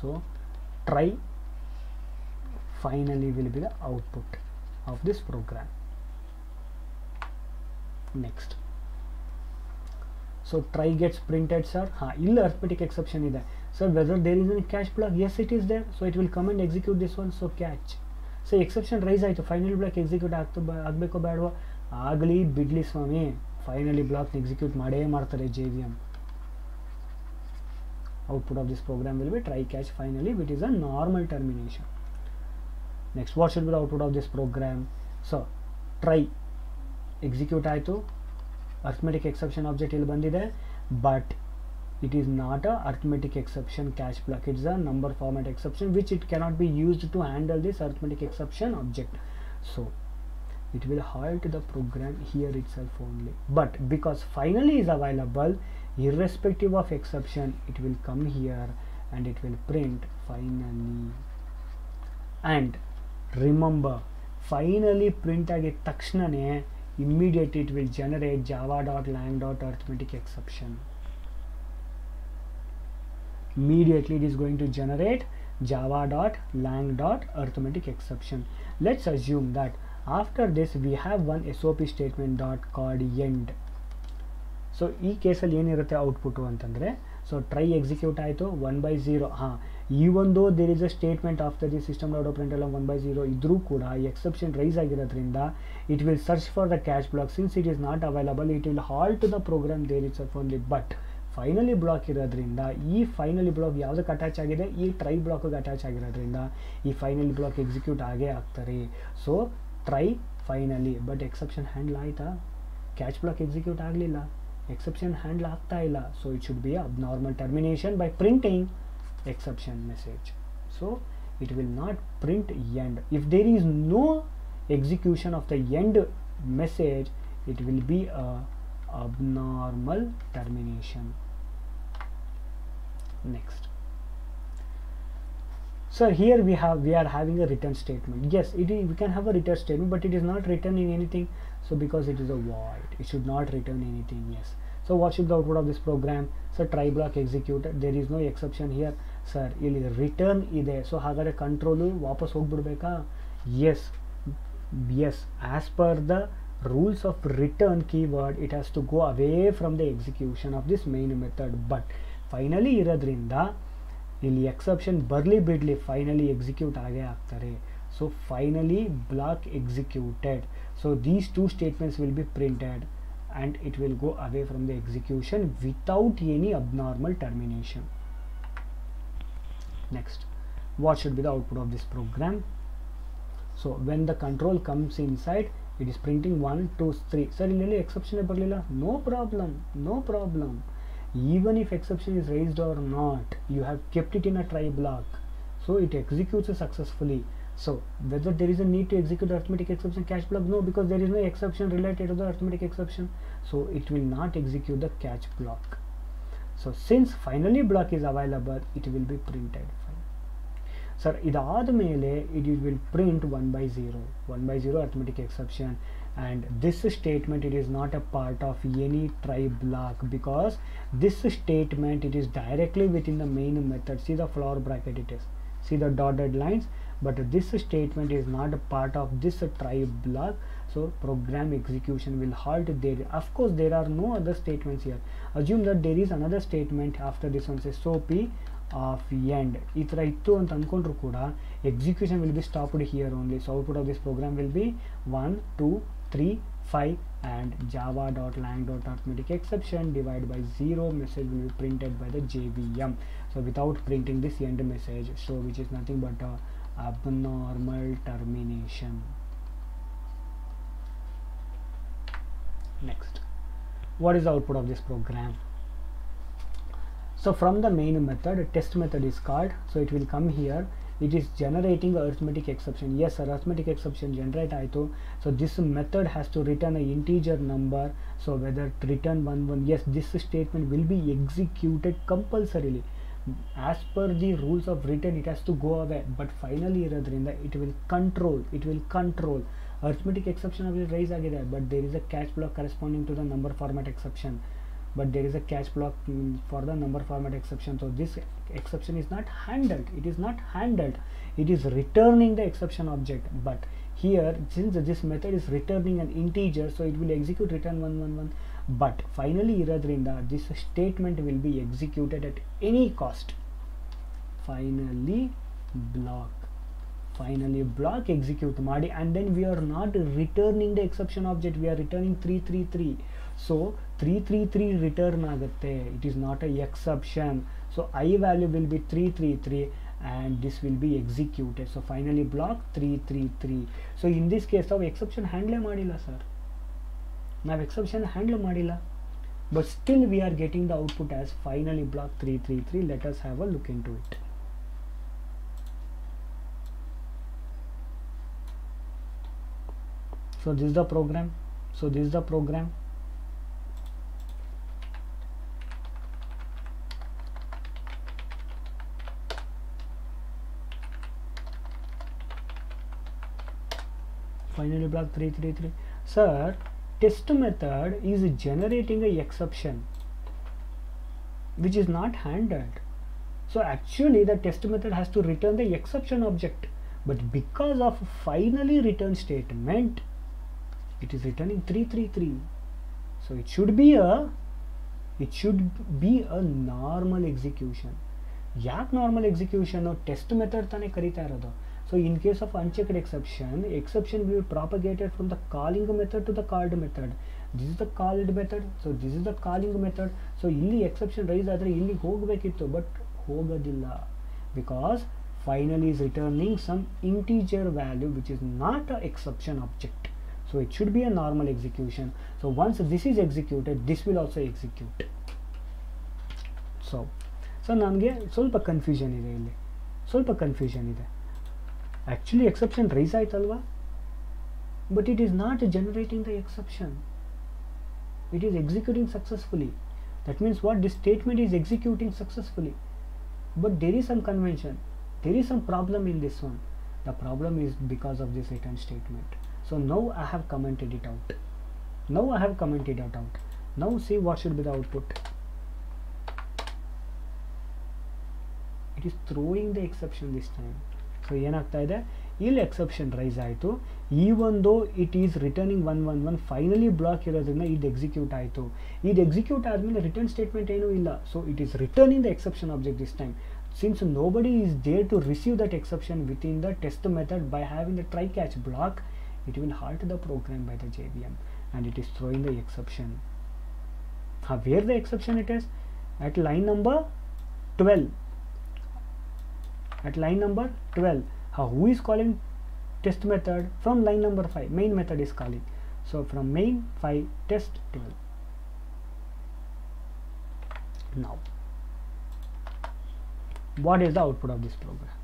so try finally will be the output of this program next so try gets printed sir ha ಇಲ್ಲಿ arithmetic exception ಇದೆ sir whether there is any catch block yes it is there so it will come and execute this one so catch so exception raise ಆಯಿತು finally block execute ಆಗ್ತು ಆಗಬೇಕೋ ಬೇಡವೋ ಆಗಲಿ ಬಿಡ್ಲಿ ಸ್ವಾಮಿ finally ಬ್ಲಾಕ್ನ execute. ಮಾಡೇ ಮಾಡ್ತಾರೆ J V M output of this program will be try catch finally which is a normal termination. Next what should be the output of this program? So try. Execute ಆಯಿತು. Arithmetic exception object ಇಲ್ಲಿ ಬಂದಿದೆ. But it is not a arithmetic exception catch block. It's a number format exception which it cannot be used to handle this arithmetic exception object. So it will halt the program here itself only but because finally is available irrespective of exception it will come here and it will print finally and remember finally print ಆಗಿದ ತಕ್ಷಣನೇ immediately it will generate java dot lang dot arithmetic exception immediately it is going to generate java dot lang dot arithmetic exception let's assume that after this, we have one sop statement dot called end. So ಈ ಕೇಸಲ್ಲಿ ಏನಿರುತ್ತೆ output ಅಂತಂದರೆ so try execute ಆಯಿತು one by zero ಹಾಂ ಈ ಒಂದು there is a statement after the system dot print ಎಲ್ಲ one by zero ಇದ್ರೂ ಕೂಡ ಎಕ್ಸೆಪ್ಷನ್ ರೈಸ್ ಆಗಿರೋದ್ರಿಂದ it will search for the catch block since it is not available it will halt the program there it's only but finally block ಇರೋದ್ರಿಂದ, ಈ finally block ಯಾವುದಕ್ಕೆ attach ಆಗಿದೆ? ಈ try ಬ್ಲಾಕಿಗೆ attach ಆಗಿರೋದ್ರಿಂದ ಈ ಫೈನಲಿ ಬ್ಲಾಕ್ ಎಕ್ಸಿಕ್ಯೂಟ್ ಆಗೇ ಆಗ್ತಾರೆ so try finally but exception handle ಆಯಿತಾ ಕ್ಯಾಚ್ ಬ್ಲಾಕ್ ಎಕ್ಸಿಕ್ಯೂಟ್ ಆಗಲಿಲ್ಲ exception handle ಆಗ್ತಾ ಇಲ್ಲ so it should be a abnormal termination by printing exception message so it will not print end if there is no execution of the end message it will be a abnormal termination next so here we have we are having a return statement yes it is, we can have a return statement but it is not returning anything so because it is a void it should not return anything yes so what should the output of this program so try block executed there is no exception here sir ಇಲ್ಲಿ return ಇದೆ so ಹಾಗಾದರೆ control ವಾಪಸ್ ಹೋಗ್ಬಿಡ್ಬೇಕಾ S S as per the rules of return keyword it has to go away from the execution of this main method but finally ಇರೋದ್ರಿಂದ ಇಲ್ಲಿ exception ಬರಲಿ ಬಿಡಲಿ finally execute ಆಗೇ ಆಗ್ತಾರೆ so finally block executed so these two statements will be printed and it will go away from the execution without any abnormal termination next what should be the output of this programme so when the control comes inside it is printing one two three sir ಇಲ್ಲಿ exception ಬರಲಿಲ್ಲ no problem no problem even if exception is raised or not you have kept it in a try block so it executes successfully so whether there is a need to execute arithmetic exception catch block no because there is no exception related to the arithmetic exception so it will not execute the catch block so since finally block is available it will be printed sir ಇದಾದ ಮೇಲೆ it it will print one by zero one by zero arithmetic exception and this statement it is not a part of any try block because this statement it is directly within the main method see the floor bracket it is see the dotted lines but this statement is not a part of this try block so program execution will halt there of course there are no other statements here assume that there is another statement after this one says so p of end ಈ ಥರ ಇತ್ತು ಅಂತ ಅಂದ್ಕೊಂಡ್ರು ಕೂಡ execution will be stopped here only so output of this program will be one two 3 5 and java.lang.arithmetic exception divided by 0 message will be printed by the JVM so without printing this end message so which is nothing but a abnormal termination. Next. What is the output of this program? So from the main method test method is called. So it will come here it is generating arithmetic exception yes arithmetic exception generate ಆಯಿತು so this method has to return a integer number so whether to return one one yes this statement will be executed compulsorily as per the rules of return it has to go away but finally ಇರೋದ್ರಿಂದ it will control it will control arithmetic exception will raise ಆಗಿದೆ but there is a catch block corresponding to the number format exception but there is a catch block mm, for the number format exception so this exception is not handled it is not handled it is returning the exception object but here since this method is returning an integer so it will execute return 111 but finally ಇರೋದ್ರಿಂದ this statement will be executed at any cost finally block finally block execute ಮಾಡಿ and then we are not returning the exception object we are returning 333 so 333 return ಆಗುತ್ತೆ it is not a exception so i value will be 333 and this will be executed so finally block 333 so in this case ನಾವು exception handle ಮಾಡಿಲ್ಲ sir ನಾವು exception handle ಮಾಡಿಲ್ಲ but still we are getting the output as finally block 333 let us have a look into it so this is the program so this is the program finally block 333 sir test method is generating a exception which is not handled so actually the test method has to return the exception object but because of finally return statement it is returning 333 so it should be a it should be a normal execution ಯಾಕೆ normal execution test method ತಾನೇ ಕರಿತಾ ಇರೋದು So in case of unchecked exception, exception will be propagated from the calling method to the called method. This is the called method so this is the calling method so ಇಲ್ಲಿ exception raise ಆದರೆ ಇಲ್ಲಿ ಹೋಗಬೇಕಿತ್ತು but ಹೋಗೋದಿಲ್ಲ. Because final is returning some integer value which is not a exception object so it should be a normal execution so once this is executed this will also execute so so ನನಗೆ ಸ್ವಲ್ಪ confusion ಇದೆ ಇಲ್ಲಿ. ಸ್ವಲ್ಪ confusion ಇದೆ. Actually exception rice ಆಯ್ತಲ್ವಾ but it is not generating the exception it is executing successfully that means what this statement is executing successfully but there is some convention there is some problem in this one the problem is because of this return statement So now I have commented it out. Now I have commented it out. Now see what should be the output. It is throwing the exception this time. So ಏನಾಗ್ತಾ ಇದೆ ಇಲ್ಲಿ exception raise ಆಯಿತು ಈ ಒಂದು it is returning one one one finally block ಇರೋದ್ರಿಂದ ಇದು execute ಆಯಿತು ಇದು ಎಕ್ಸಿಕ್ಯೂಟ್ ಆದಮೇಲೆ ರಿಟರ್ನ್ ಸ್ಟೇಟ್ಮೆಂಟ್ ಏನೂ ಇಲ್ಲ so it is returning the exception object this time since nobody is there to receive that exception within the test method by having the try catch block it will halt the program by the JVM and it is throwing the exception. Uh, where the exception it is? At line number 12. At line number 12. Uh, who is calling test method? From line number 5. Main method is calling. So from main 5 test 12. Now, what is the output of this program?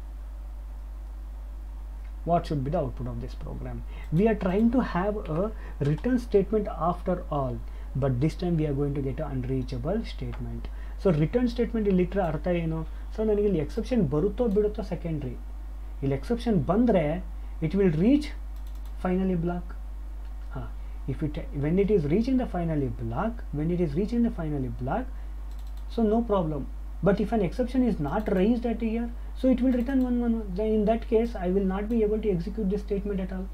what should be the output of this program we are trying to have a return statement after all but this time we are going to get an unreachable statement so return statement ಇಲ್ಲಿಟ್ರೆ ಅರ್ಥ ಏನು so ನನಗೆ ಇಲ್ಲಿ exception ಬರುತ್ತೋ ಬಿಡುತ್ತೋ secondary ಇಲ್ಲಿ exception ಬಂದರೆ it will reach finally block ಹಾಂ if it when it is reaching the finally block when it is reaching the finally block so no problem but if an exception is not raised at here so it will return 1 1 then in that case i will not be able to execute this statement at all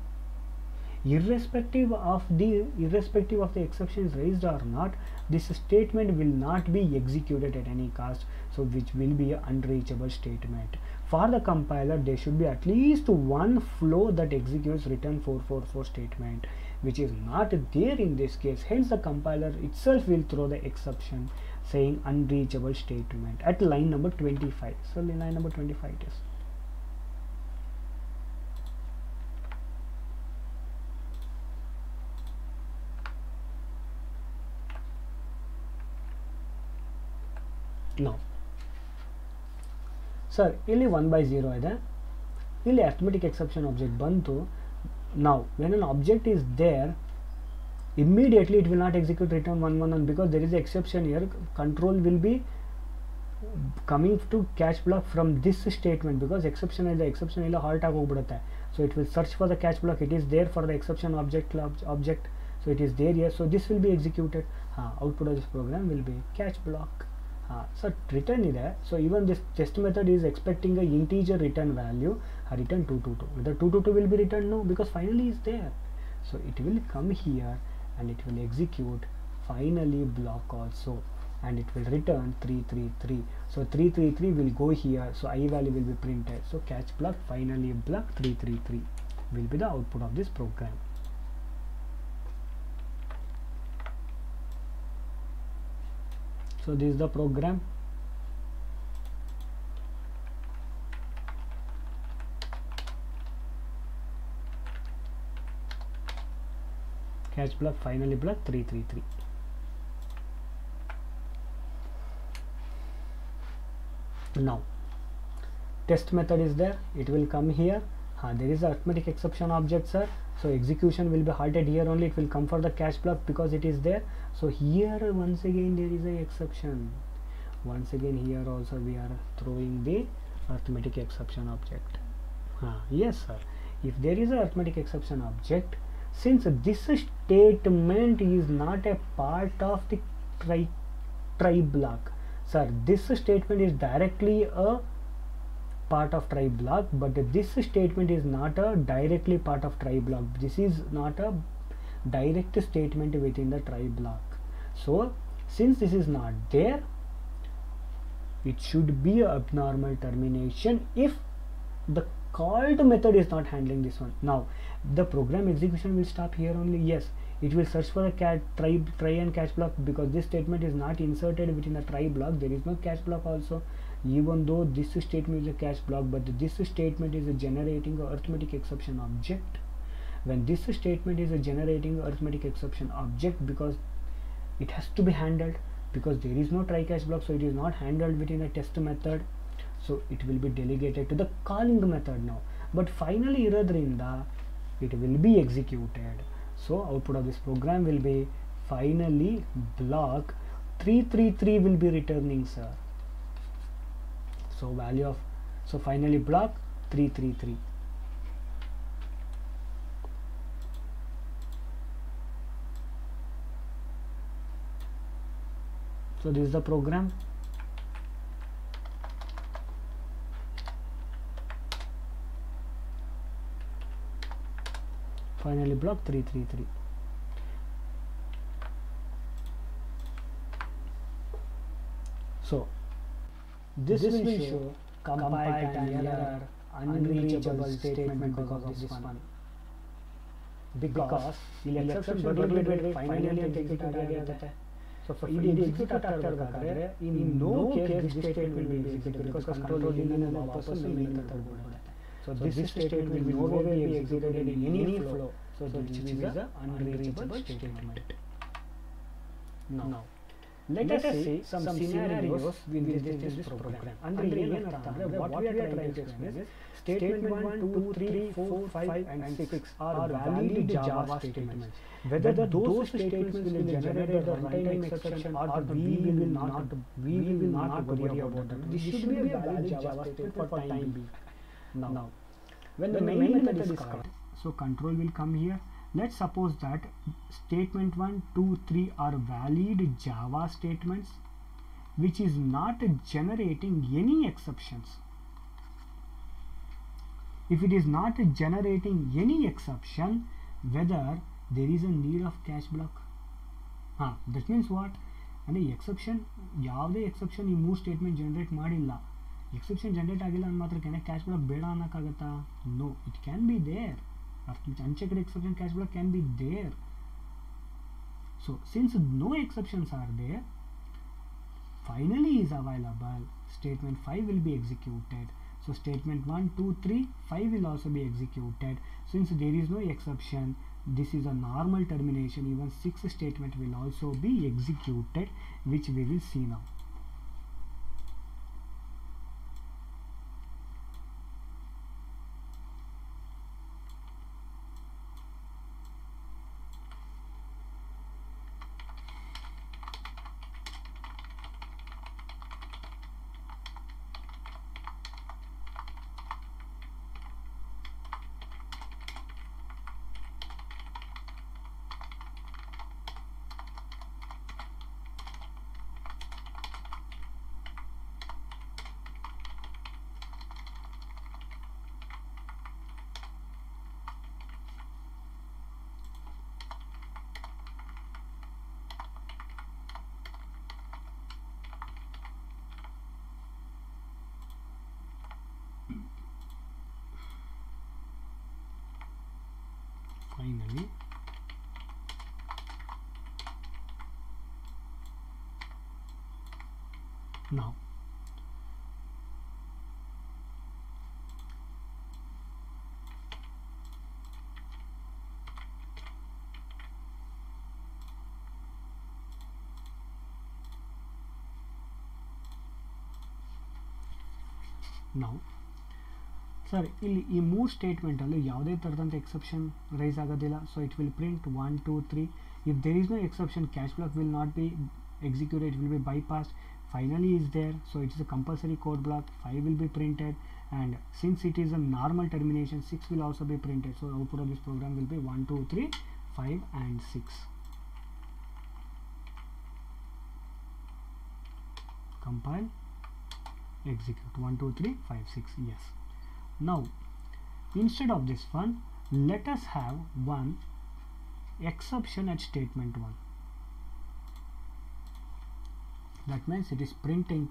irrespective of the irrespective of the exception is raised or not this statement will not be executed at any cost so which will be an unreachable statement. For the compiler there should be at least one flow that executes return 444 statement which is not there in this case. Hence the compiler itself will throw the exception saying unreachable statement at line number 25 so line number 25 it is now sir ಇಲ್ಲಿ one by zero ಇದೆ ಇಲ್ಲಿ arithmetic exception object ಬಂತು ನಾವು when an object is there immediately it will not execute return 111 because there is an exception here control will be coming to catch block from this statement because exception is the exception ಇಲ್ಲ halt ಆಗಿ ಹೋಗ್ಬಿಡುತ್ತೆ so it will search for the catch block it is there for the exception object object so so it is there here so this will be executed uh, output of this program will be catch block uh, so return ಇದೆ so even this test method is expecting a integer return value a return 222 whether 222 will be returned? No because finally is there so it will come here and it will execute finally block also and it will return 333 so 333 will go here so i value will be printed so catch block finally block 333 will be the output of this program so this is the program. Catch block finally block 333 now test method is there. It will come here uh, there is arithmetic exception object sir. So execution will be halted here only. It will come for the catch block because it is there. So here once again there is a exception. Once again here also we are throwing the arithmetic exception object. Uh, yes sir. If there is a arithmetic exception object since this statement is not a part of the try try block sir this statement is directly a part of try block but this statement is not a directly part of try block. This is not a direct statement within the try block. So since this is not there it should be a abnormal termination if the called method is not handling this one. Now the program execution will stop here only. Yes it will search for a cat try try and catch block because this statement is not inserted within a try block. There is no catch block also even though this statement is a catch block but this statement is generating arithmetic exception object. When this statement is generating arithmetic exception object because it has to be handled because there is no try catch block so it is not handled within a test method so it will be delegated to the calling method now. But finally it will be executed. So output of this program will be finally block 333 will be returning sir so value of so finally block 333 so this is the program. Finally block 333 so this, this will, will show compiled and error unreachable statement because of this one because ಇಲ್ಲಿ exception ಬದಲು ಬಿಡ್ರಿ finally ಅಂತ execute ಆಗಿರುತ್ತೆ so ಇದು execute ಆಗ್ತಿರ್ಬೇಕಾದ್ರೆ in no case this statement will be executed because control ಇಲ್ಲಿ ವಾಪಸ್ ಮೇಲ್ ತಗೊಂಡ್ಬಿಡುತ್ತೆ so this statement will no way B executed in any flow so this is a unreachable statement now Let, us see some, scenarios in this, this, this program. And the main arthamla, what, what we are trying to explain is statement 1, 2, 3, 4, 5 and 6 are valid Java statements. Whether the those statements will generate the runtime exception or we will not, we will not worry about them. This should be a valid Java statement for time being. Now, when the main method is called, so control will come here let's suppose that statement 1 2 3 are valid java statements which is not generating any exceptions. If it is not generating any exception whether there is a need of catch block. Huh, that means what? ಅಂದರೆ the exception, exception ಈ ಮೂರು statement generate ಮಾಡಿಲ್ಲ. Exception Exception generate, ಅಂದ ಮಾತ್ರ ಕೆನೆ catch block ಬೇಡ ಅನ್ನೋಕ್ಕಾಗತ್ತಾ? No, it can be there unchecked exception catch block can be there. So since no exceptions are there finally is available. Statement 5 will be executed. So statement 1 2 3 5 will also be executed. Since there is no exception this is a normal termination. Even 6 statement will also be executed which we will see now now. Now, sir, this move statement is exception raised. So it will print 1, 2, 3. If there is no exception, catch block will not be executed, it will be bypassed finally is there. So it is a compulsory code block. 5 will be printed. And since it is a normal termination 6 will also be printed. So output of this program will be 1 2 3 5 and 6 compile. Execute. 1 2 3 5 6 yes. Now instead of this one let us have one exception at statement 1 that means it is printing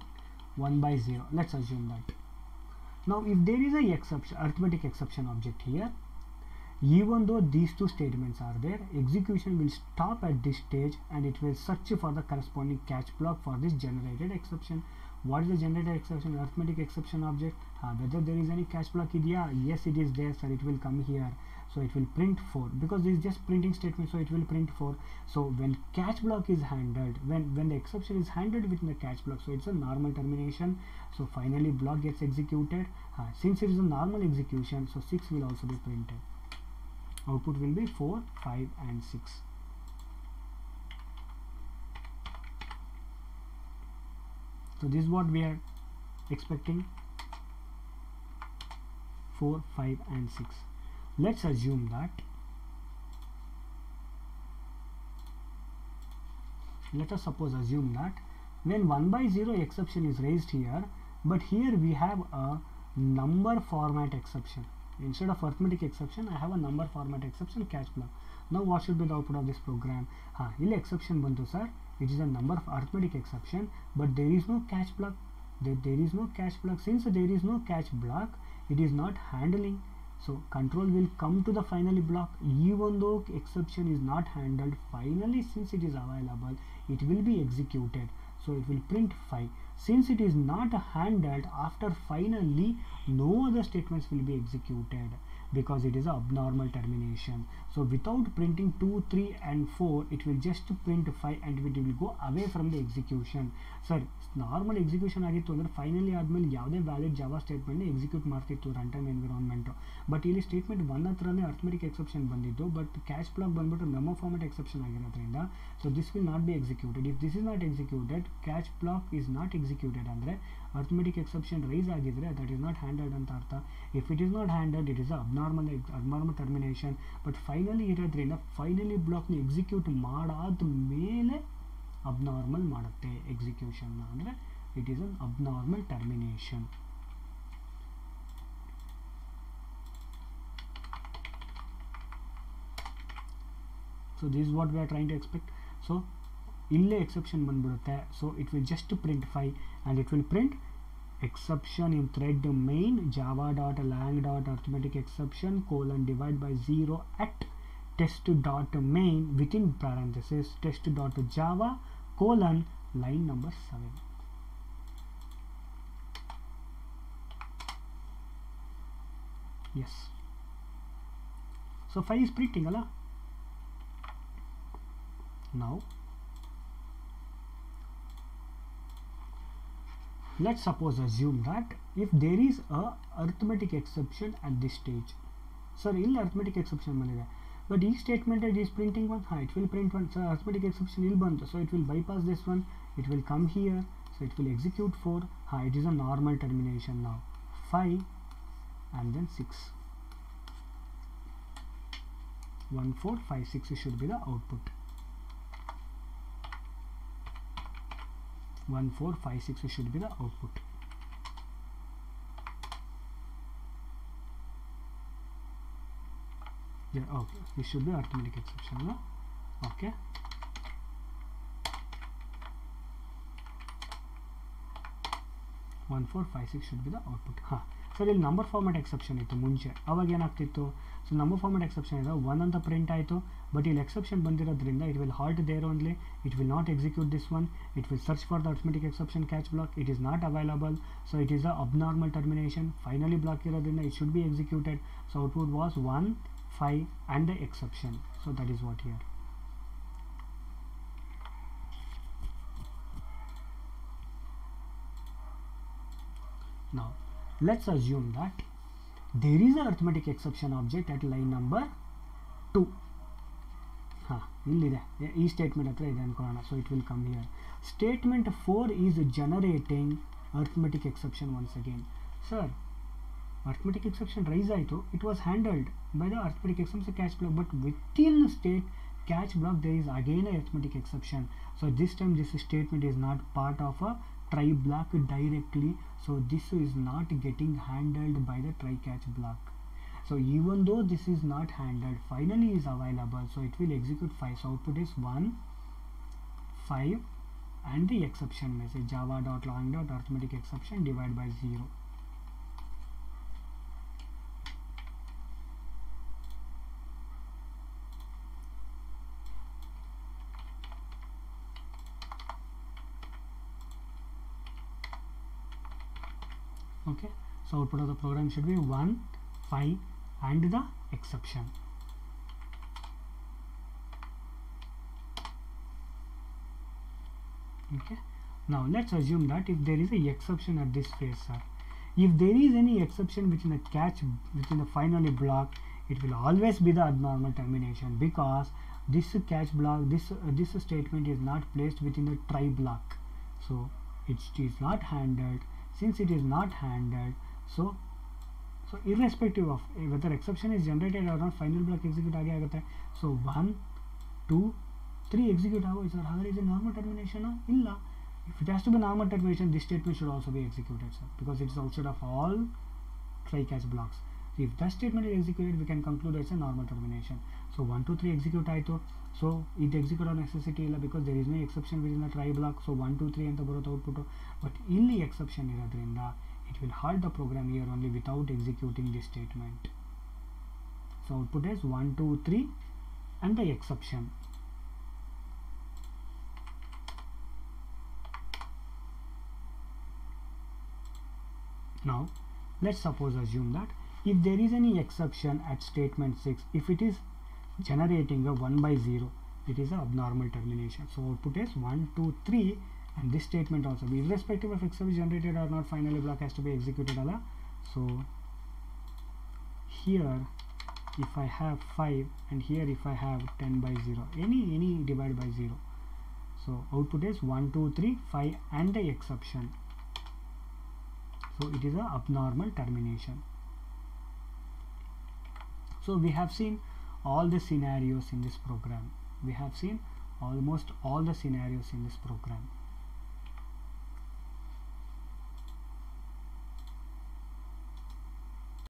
1 by 0 let's assume that. Now if there is a exception arithmetic exception object here even though these two statements are there execution will stop at this stage and it will search for the corresponding catch block for this generated exception. What is the generated exception? Arithmetic exception object. Uh, whether there is any catch block idea yes it is there so it will come here so it will print 4 because this is just printing statement so it will print 4 so when catch block is handled when when the exception is handled within the catch block so it's a normal termination. So finally block gets executed. Uh, since it is a normal execution so 6 will also be printed. Output will be 4 5 and 6 so this is what we are expecting. 4 5 and 6 let's assume that let us suppose assume that when 1 by 0 exception is raised here but here we have a number format exception instead of arithmetic exception I have a number format exception catch block now what should be the output of this program ha ಇಲ್ಲಿ exception ಬಂತು sir it is a number of arithmetic exception but there is no catch block there, there is no catch block since there is no catch block it is not handling so control will come to the finally block. Even though exception is not handled finally since it is available it will be executed. So it will print 5 since it is not handled after finally no other statements will be executed because it is a abnormal termination. So without printing 2 3 and 4 it will just print 5 and it will go away from the execution. Sir normal execution ಆಗಿತ್ತು ಅಂದರೆ finally ಆದಮೇಲೆ ಯಾವುದೇ valid Java ಸ್ಟೇಟ್ಮೆಂಟ್ನ execute ಮಾಡ್ತಿತ್ತು run time environment but ಇಲ್ಲಿ statement one ಹತ್ರನೇ arithmetic exception ಬಂದಿದ್ದು but catch block ಬಂದ್ಬಿಟ್ಟು ಮೆಮೊ ಫಾರ್ಮೆಟ್ ಎಕ್ಸೆಪ್ಷನ್ ಆಗಿರೋದ್ರಿಂದ so this will not be executed if this is not executed catch block is not executed ಅಂದರೆ arithmetic exception raise ಆಗಿದ್ರೆ that is not handled ಅಂತ ಅರ್ಥ. If it is not handled it is abnormal abnormal termination but finally ಇರೋದ್ರಿಂದ finally ಬ್ಲಾಕ್ನ execute ಮಾಡಾದ ಮೇಲೆ abnormal ಮಾಡುತ್ತೆ ಎಕ್ಸಿಕ್ಯೂಷನ್ನ ಅಂದರೆ it is an abnormal termination so this what we are train to expect so ಇಲ್ಲೇ exception ಬಂದ್ಬಿಡುತ್ತೆ so it will just print five and it will print exception in thread main java dot lang dot arithmetic exception colon divide by 0 at test dot main within parenthesis test dot java colon line number 7 yes so 5 is printing ala now let's suppose assume that if there is a arithmetic exception at this stage sir ಇಲ್ಲಿ arithmetic exception ಬಂದಿದೆ but each statement uh, that is printing one huh, it will print one. So arithmetic exception will burn. So it will bypass this one. It will come here. So it will execute 4 huh, it is a normal termination now. 5 and then 6 1 4 5 6 should be the output. 1 4 5 6 should be the output. yeah okay this should be arithmetic exception no? okay one four five six should be the output huh. Sir ಇಲ್ಲಿ number format exception ಇತ್ತು ಮುಂಚೆ ಅವಾಗ ಏನಾಗ್ತಿತ್ತು so number format exception ಇದೆ one ಅಂತ print ಆಯಿತು but ಇಲ್ಲಿ exception ಬಂದಿರೋದ್ರಿಂದ it will halt there only it will not execute this one it will search for the arithmetic exception catch block it is not available so it is a abnormal termination finally block ಇರೋದ್ರಿಂದ it should be executed so output was one five and the exception so that is what here Now, let's assume that there is an arithmetic exception object at line number 2. ಹಾಂ ಇಲ್ಲಿದೆ A- ಈ statement ಹತ್ರ ಇದೆ ಅನ್ಕೊಳ್ಳೋಣ so it will come here statement four is generating arithmetic exception once again sir arithmetic exception raise ಆಯಿತು it was handled by the arithmetic exception catch block but within state catch block there is again a arithmetic exception so this time this statement is not part of a try block directly so this is not getting handled by the try catch block so even though this is not handled finally is available so it will execute 5 so output is 1 5 and the exception message java dot long dot arithmetic exception divided by 0 okay? So output of the program should be 1 5 and the exception. Okay? Now let's assume that if there is a exception at this phase sir if there is any exception within the catch within the finally block it will always be the abnormal termination because this catch block this uh, this statement is not placed within the try block. So it is not handled since it is not handled so so irrespective of eh, whether exception is generated or not final block execute again. so one two three execute आगो. Sir अगर is a normal termination ना? इल्ला. If it has to be normal termination this statement should also be executed sir because it is outside of all try catch blocks. If that statement is executed we can conclude it's a normal termination so 1 2 3 execute ಆಯಿತು so ಇದು execute ಆಗೋ necessity ಇಲ್ಲ because there is no exception within the try block so one to three ಅಂತ ಬರುತ್ತೆ output but ಇಲ್ಲಿ exception ಇರೋದ್ರಿಂದ it will halt the programme year only without executing the statement so output is one to three and the exception Now, let's suppose assume that if there is any exception at statement 6, if it is generating a 1 by 0, it is an abnormal termination. So, output is 1, 2, 3 and this statement also, irrespective of exception generated or not, finally block has to be executed. Ala. So, here if I have 5 and here if I have 10 by 0, any, any divided by 0. So, output is 1, 2, 3, 5 and the exception so it is a abnormal termination so we have seen all the scenarios in this program. We have seen almost all the scenarios in this program